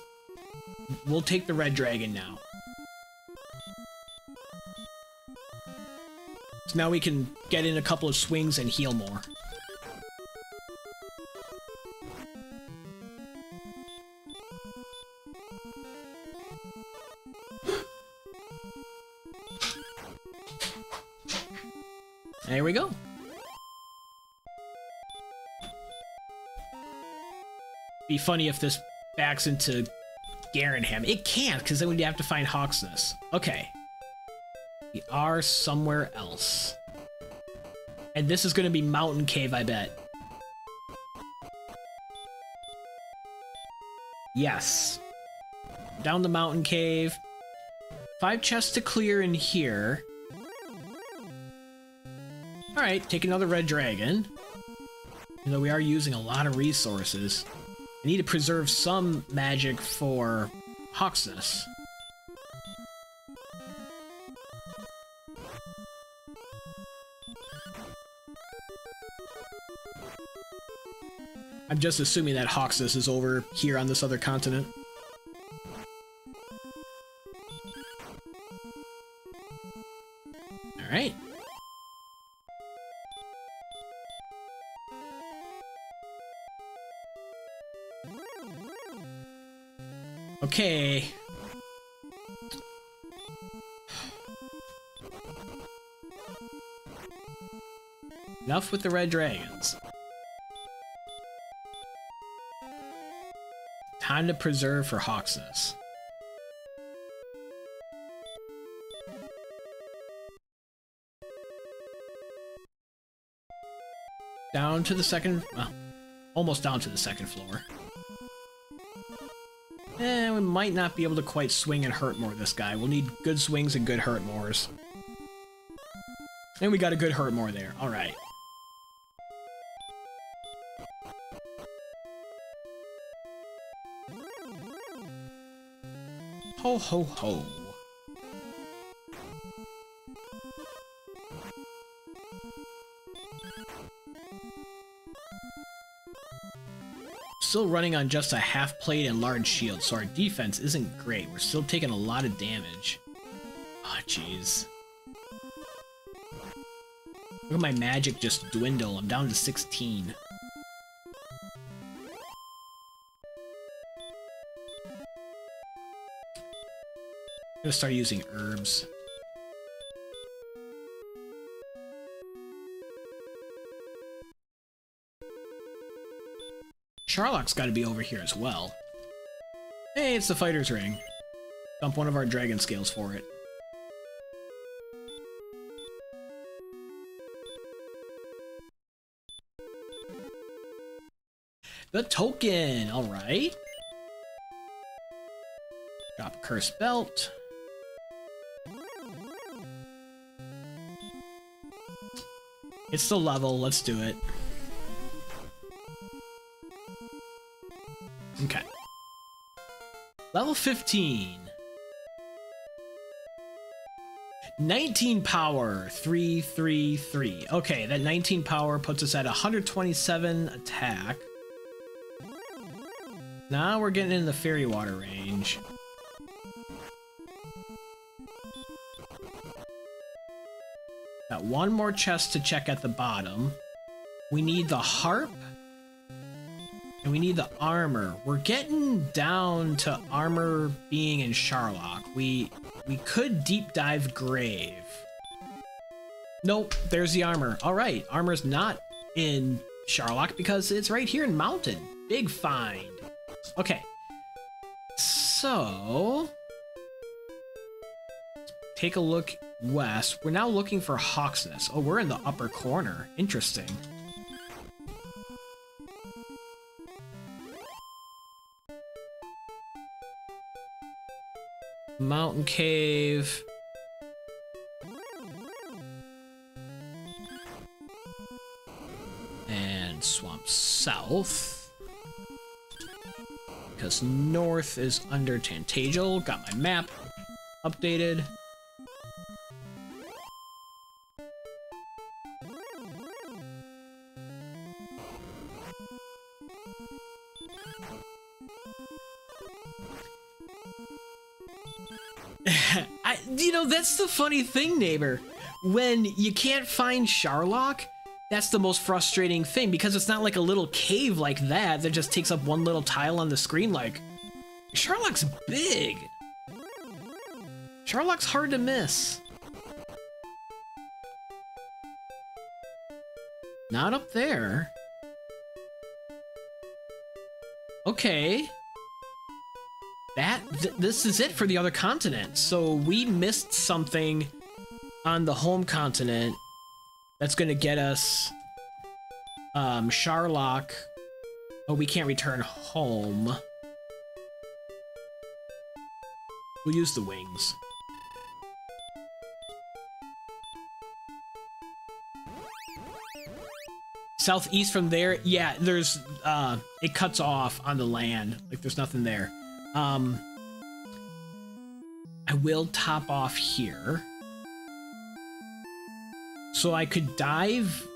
S1: We'll take the red dragon now. So now we can get in a couple of swings and Healmore. Be funny if this backs into Garinham. It can't, because then we'd have to find Hauksness. Okay. We are somewhere else. And this is going to be Mountain Cave, I bet. Yes. Down the Mountain Cave. Five chests to clear in here. Alright, take another Red Dragon. You know, we are using a lot of resources. I need to preserve some magic for Hauksness. I'm just assuming that Hauksness is over here on this other continent. With the red dragons. Time to preserve for Hauksness. Down to the second, well, almost down to the second floor. Eh, we might not be able to quite swing and Hurtmore this guy. We'll need good swings and good Hurtmores. And we got a good Hurtmore there. Alright. Ho ho. Still running on just a half plate and large shield, so our defense isn't great. We're still taking a lot of damage. Oh, jeez. Look at my magic just dwindle. I'm down to 16. Gonna start using herbs. Charlock's got to be over here as well. Hey, it's the fighter's ring. Dump one of our dragon scales for it. the token. All right. Drop curse belt. It's the level. Let's do it. Okay. Level 15. 19 power, 333. Okay, that 19 power puts us at 127 attack. Now we're getting in the fairy water range. One more chest to check at the bottom. We need the harp. And we need the armor. We're getting down to armor being in Charlock. We we could deep dive grave. Nope, there's the armor. All right, armor's not in Charlock because it's right here in Mountain. Big find. Okay. So, take a look west. We're now looking for Hauksness. Oh, we're in the upper corner. Interesting. Mountain Cave. And Swamp South. Because north is under Tantegel. Got my map updated. That's the funny thing, neighbor. When you can't find Charlock, that's the most frustrating thing because it's not like a little cave like that that just takes up one little tile on the screen. Like, Charlock's big. Charlock's hard to miss. Not up there. Okay that th this is it for the other continent. So we missed something on the home continent that's gonna get us um Charlock. Oh, we can't return home. We'll use the wings. Southeast from there, yeah, there's, uh, it cuts off on the land. Like, there's nothing there. Um, I will top off here. So I could dive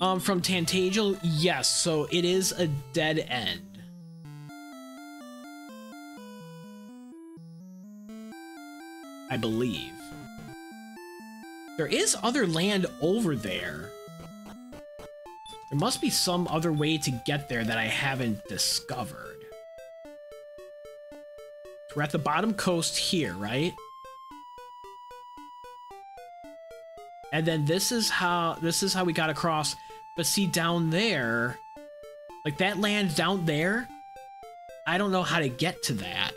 S1: um, from Tantegel, yes, so it is a dead end. I believe. There is other land over there. There must be some other way to get there that I haven't discovered. We're at the bottom coast here, right? And then this is how this is how we got across. But see down there, like that land down there, I don't know how to get to that.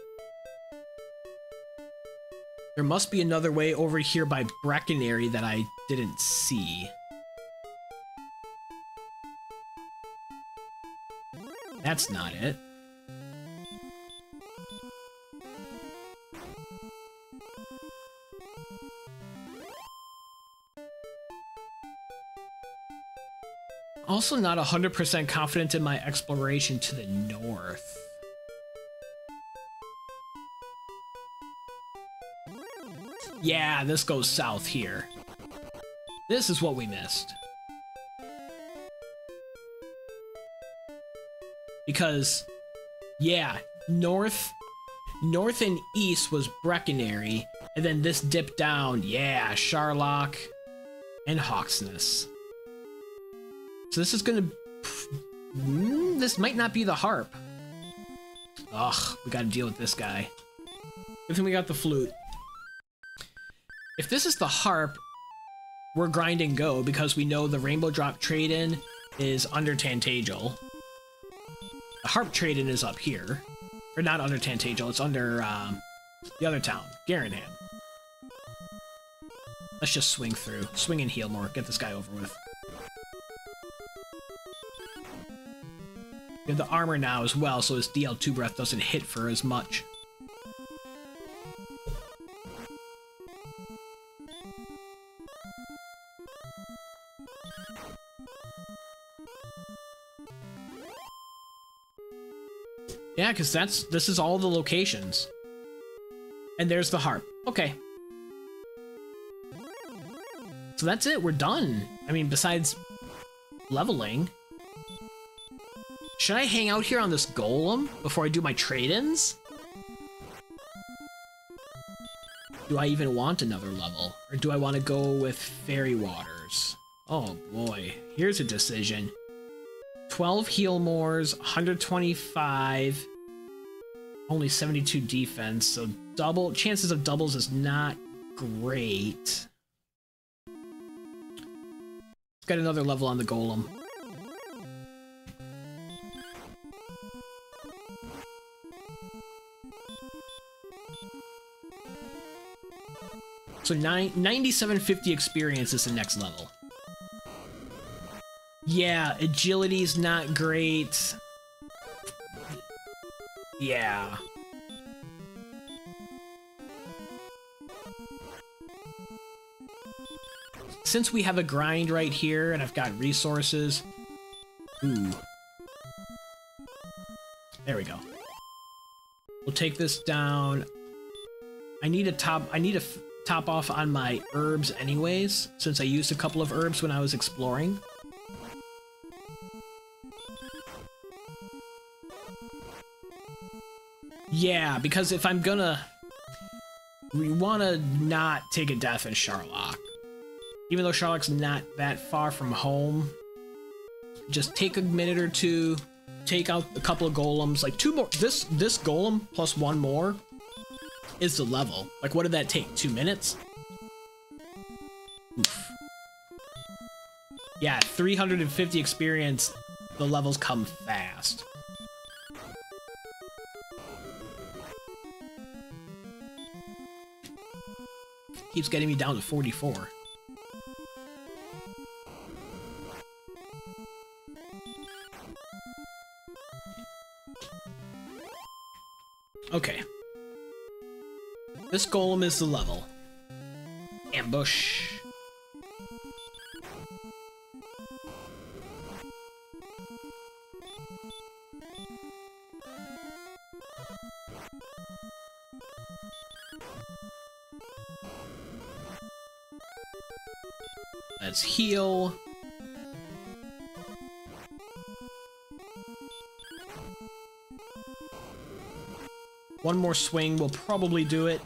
S1: There must be another way over here by Brecconary that I didn't see. That's not it. Also not 100% confident in my exploration to the north. Yeah, this goes south here. This is what we missed. Because, yeah, north, north and east was Brecconary, and then this dipped down, yeah, Charlock and Hauksness. So this is gonna... Mm, this might not be the harp. Ugh, we gotta deal with this guy. Good thing we got the flute. If this is the harp, we're grind and go because we know the Rainbow Drop trade-in is under Tantegel. The harp trade-in is up here. Or not under Tantegel, it's under um, the other town, Garinham. Let's just swing through. Swing and Healmore. Get this guy over with. We have the armor now as well, so his DL2 breath doesn't hit for as much. Yeah, because that's this is all the locations. And there's the harp. Okay. So that's it, we're done. I mean, besides leveling. Should I hang out here on this golem before I do my trade-ins? Do I even want another level? Or do I want to go with Fairy Waters? Oh boy, here's a decision. 12 Healmores, 125, only 72 defense, so double chances of doubles is not great. Got another level on the golem. So nine, 9750 experience is the next level. Yeah, agility's not great. Yeah. Since we have a grind right here and I've got resources... Ooh. There we go. We'll take this down. I need a top... I need a top off on my herbs anyways, since I used a couple of herbs when I was exploring. Yeah, because if I'm gonna... We want to not take a death in Charlock. Even though Charlock's not that far from home, just take a minute or two, take out a couple of golems, like two more, this, this golem plus one more is the level. Like what did that take, two minutes? Oof. Yeah, 350 experience, the levels come fast. Keeps getting me down to 44. Okay. This golem is the level. Ambush. Let's heal. One more swing will probably do it.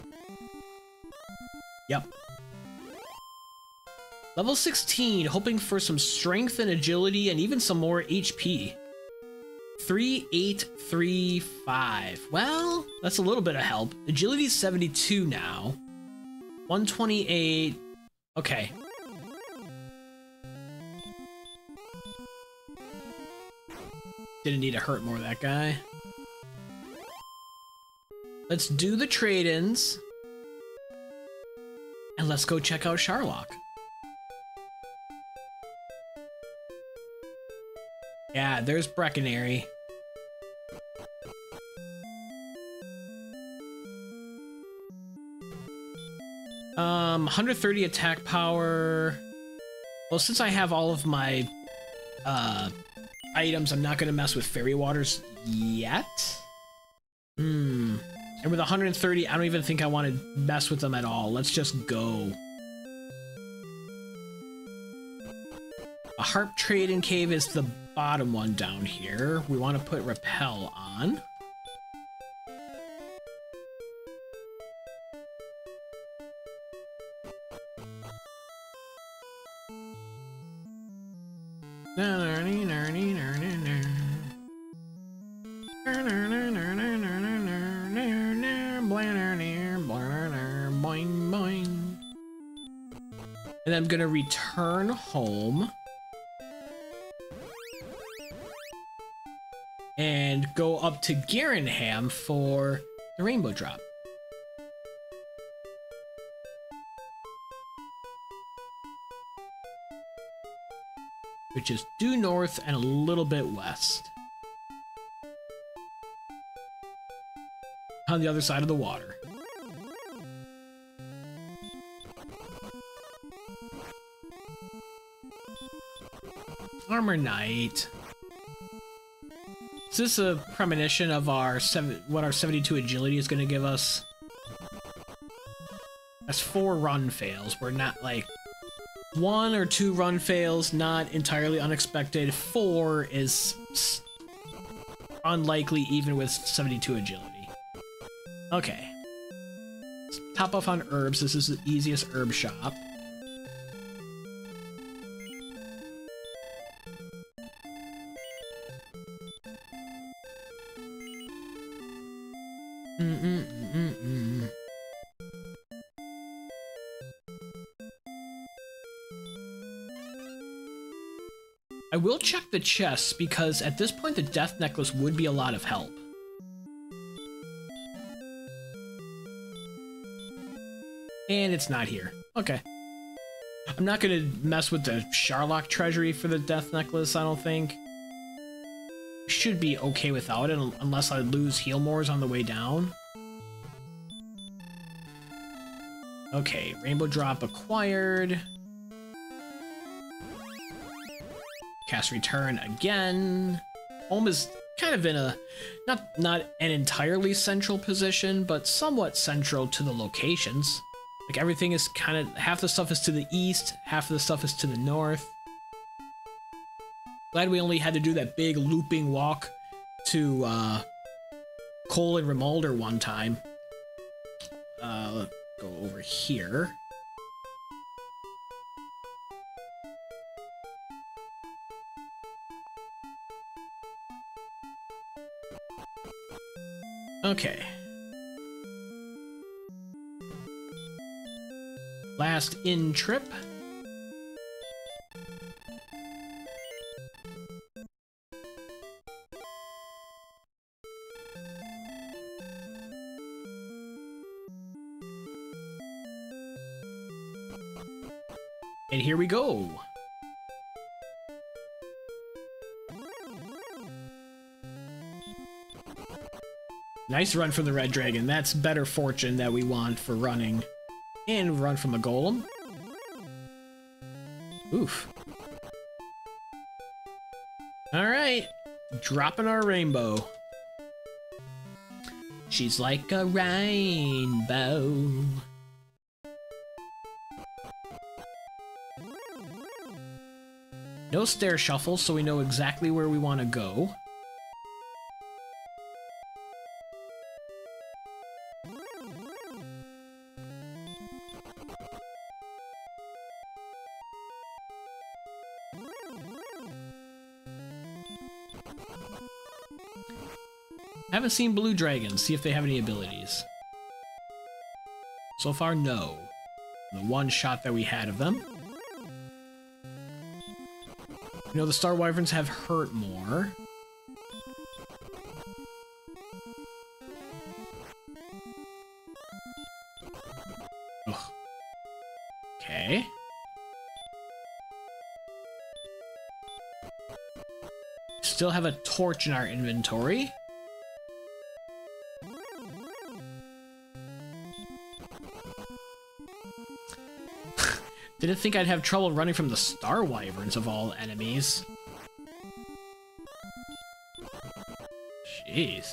S1: Yep. Level 16, hoping for some strength and agility and even some more HP. 3835. Well, that's a little bit of help. Agility 72 now. 128. Okay. Didn't need to Hurtmore that guy. Let's do the trade-ins. And let's go check out Charlock. Yeah, there's Brecconary. Um, 130 attack power. Well, since I have all of my uh, items, I'm not going to mess with Fairy Waters yet. Hmm. And with 130, I don't even think I want to mess with them at all. Let's just go. A Harp Trade-in Cave is the bottom one down here. We want to put Repel on. gonna return home. And go up to Garinham for the rainbow drop. Which is due north and a little bit west. On the other side of the water. Armor Knight. Is this a premonition of our seven, what our 72 agility is going to give us? That's four run fails. We're not like one or two run fails, not entirely unexpected. Four is unlikely even with 72 agility. Okay. top off on herbs. This is the easiest herb shop. The chests because at this point the death necklace would be a lot of help. And it's not here. Okay. I'm not gonna mess with the Charlock treasury for the death necklace, I don't think. Should be okay without it unless I lose Healmores on the way down. Okay, Rainbow Drop acquired. Cast Return again. Home is kind of in a not not an entirely central position, but somewhat central to the locations. Like everything is kind of half the stuff is to the east, half of the stuff is to the north. Glad we only had to do that big looping walk to uh, Kol and Rimuldar one time. Uh, go over here. Okay. Last in trip. Nice run from the Red Dragon. That's better fortune that we want for running. And run from a golem. Oof. Alright. Dropping our rainbow. She's like a rainbow. No stair shuffle, so we know exactly where we want to go. Haven't seen blue dragons, see if they have any abilities. So far, no. The one shot that we had of them. You know, the Star Wyverns have Hurtmore. Ugh. Okay. Still have a torch in our inventory. Didn't think I'd have trouble running from the Star Wyverns of all enemies. Jeez.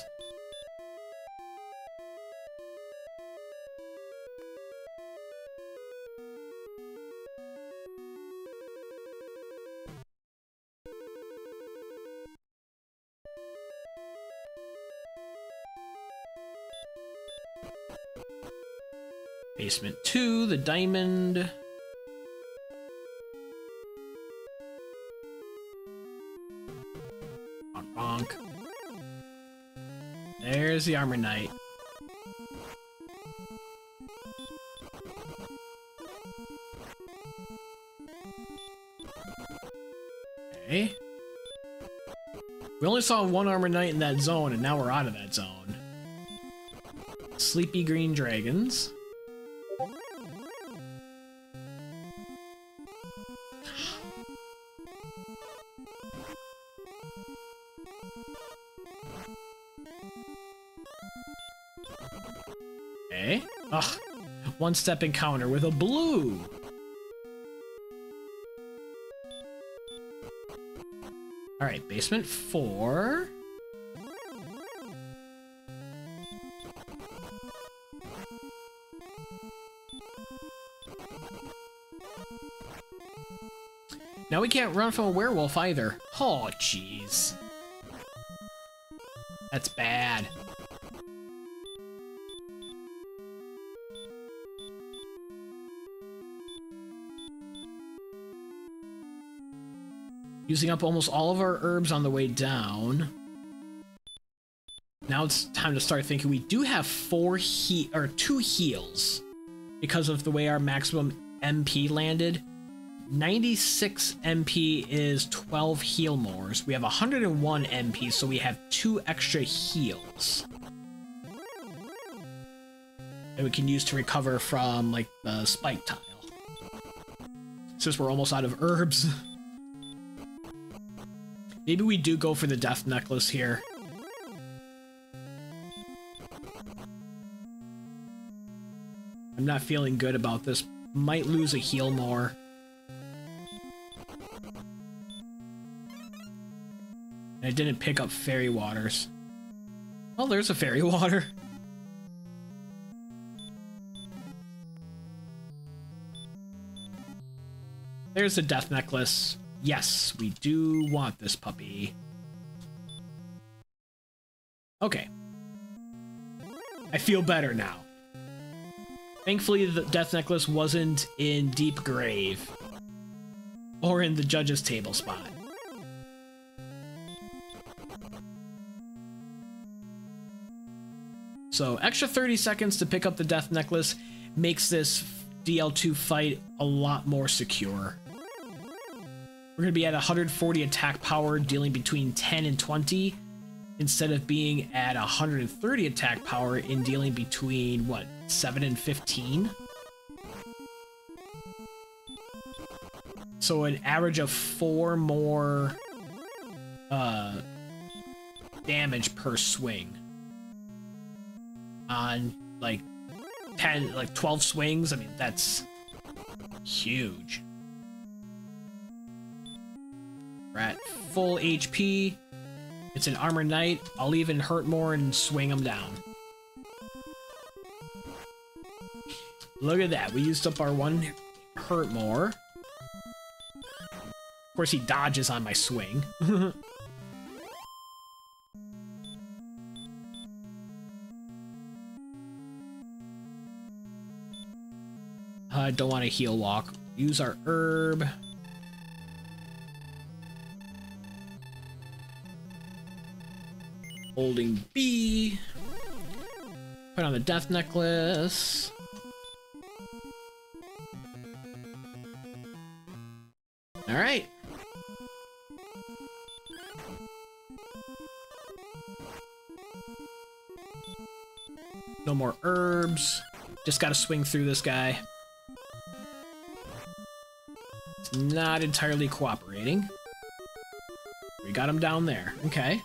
S1: Basement 2, the diamond. There's the Armor Knight. Okay. We only saw one Armor Knight in that zone, and now we're out of that zone. Sleepy Green Dragons. One step encounter with a blue. Alright, basement four. Now we can't run from a werewolf either. Oh, jeez. That's bad. Using up almost all of our herbs on the way down. Now it's time to start thinking we do have four he or two heals because of the way our maximum MP landed. 96 MP is 12 Healmores. We have 101 MP, so we have two extra heals. That we can use to recover from, like, the spike tile. Since we're almost out of herbs. (laughs) Maybe we do go for the death necklace here. I'm not feeling good about this. Might lose a Healmore. I didn't pick up fairy waters. Well, there's a fairy (laughs) water. There's a death necklace. Yes, we do want this puppy. Okay. I feel better now. Thankfully, the death necklace wasn't in Deep Grave. Or in the judge's table spot. So extra 30 seconds to pick up the death necklace makes this DL2 fight a lot more secure. We're going to be at 140 attack power, dealing between 10 and 20, instead of being at 130 attack power in dealing between, what, 7 and 15? So an average of 4 more uh, damage per swing on like 10 like 12 swings i mean that's huge we're at full hp it's an armor knight. I'll even Hurtmore and swing him down. Look at that. We used up our one Hurtmore. Of course he dodges on my swing. (laughs) I don't want to heal walk. Use our herb. Holding B. Put on the death necklace. All right. No more herbs. Just gotta swing through this guy. It's not entirely cooperating. We got him down there. Okay.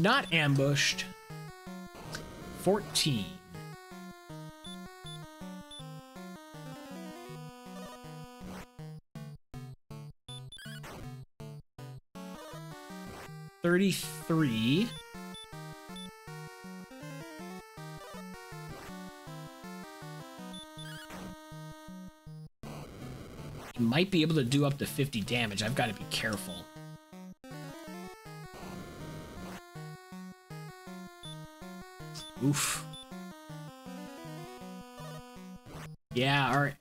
S1: Not ambushed. 14. Thirty-three. might be able to do up to 50 damage. I've got to be careful. Oof. Yeah, our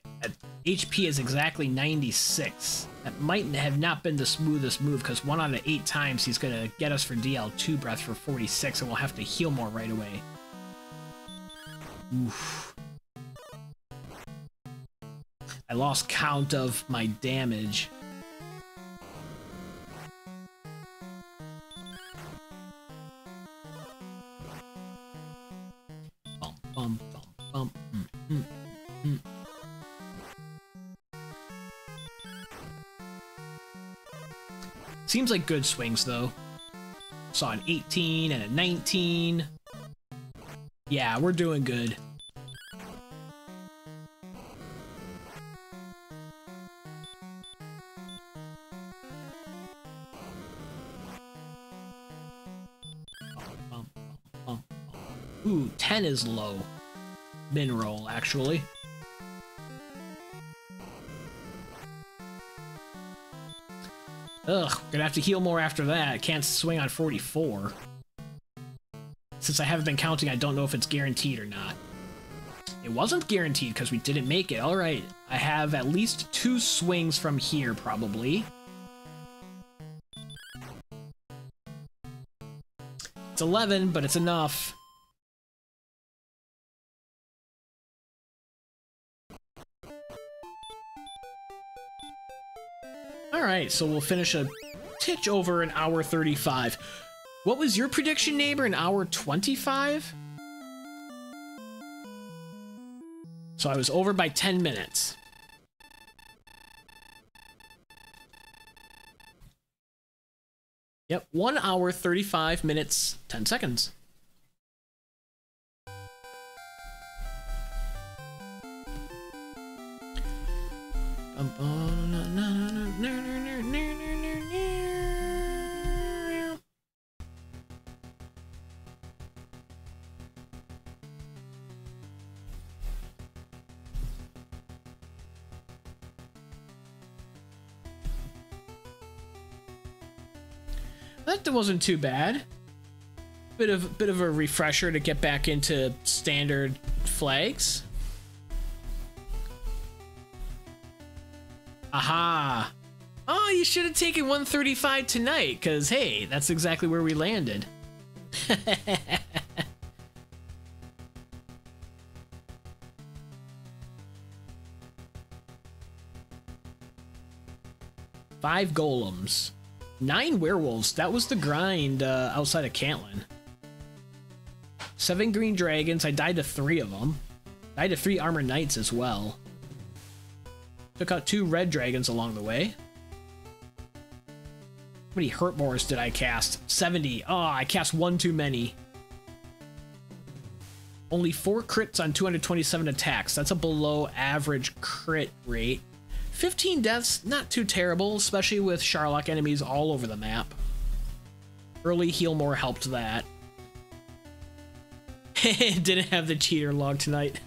S1: HP is exactly 96. That might have not been the smoothest move, because one out of eight times he's going to get us for DL2 breath for 46, and we'll have to Healmore right away. Oof. I lost count of my damage. Seems like good swings, though. Saw an 18 and a 19. Yeah, we're doing good. Ooh, 10 is low. Min roll, actually. Ugh, gonna have to Healmore after that. Can't swing on 44. Since I haven't been counting, I don't know if it's guaranteed or not. It wasn't guaranteed because we didn't make it. Alright, I have at least two swings from here, probably. It's 11, but it's enough. Alright, so we'll finish a titch over an hour 35. What was your prediction, neighbor? An hour 25? So I was over by 10 minutes. Yep, 1 hour 35 minutes 10 seconds. That wasn't too bad. Bit of bit of a refresher to get back into standard flags. Aha! Oh, you should have taken 135 tonight, because hey, that's exactly where we landed. (laughs) Five golems. Nine werewolves. That was the grind uh, outside of Cantlin. Seven green dragons. I died to three of them. Died to three armor knights as well. Took out two red dragons along the way. How many Hurtmores did I cast? 70. Oh, I cast one too many. Only four crits on 227 attacks. That's a below average crit rate. 15 deaths, not too terrible, especially with Charlock enemies all over the map. Early Healmore helped that. (laughs) Didn't have the cheater log tonight.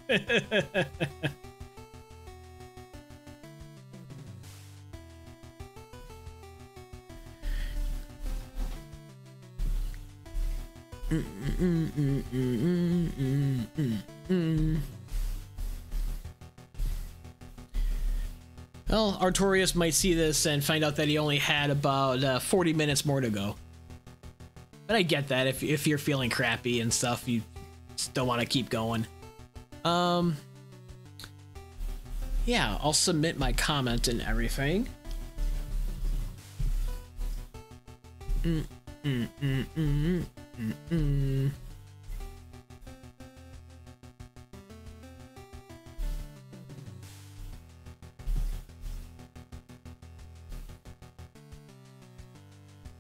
S1: mm -mm -mm Well, Artorias might see this and find out that he only had about uh, 40 minutes more to go. But I get that if, if you're feeling crappy and stuff, you still want to keep going. Um, yeah, I'll submit my comment and everything. Mm, mm, mm,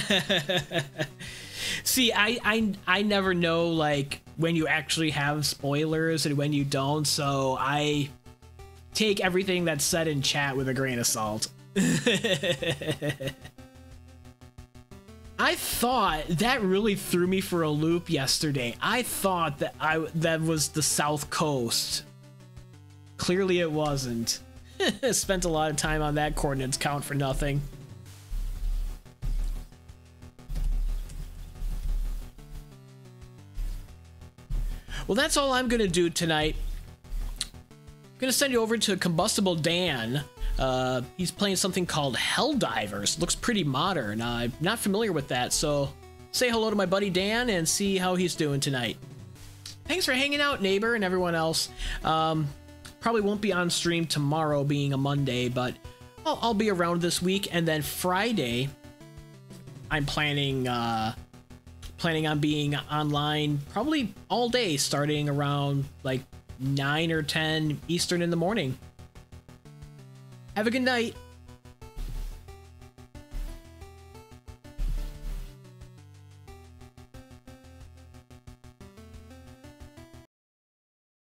S1: (laughs) See, I, I I never know like when you actually have spoilers and when you don't, so I take everything that's said in chat with a grain of salt. (laughs) I thought that really threw me for a loop yesterday. I thought that I that was the South Coast. Clearly it wasn't. (laughs) Spent a lot of time on that coordinates count for nothing. Well, that's all I'm going to do tonight. I'm going to send you over to Combustible Dan. Uh, he's playing something called Helldivers. Looks pretty modern. Uh, I'm not familiar with that, so say hello to my buddy Dan and see how he's doing tonight. Thanks for hanging out, neighbor, and everyone else. Um, probably won't be on stream tomorrow, being a Monday, but I'll, I'll be around this week. And then Friday, I'm planning uh, planning on being online probably all day, starting around like nine or ten Eastern in the morning. Have a good night.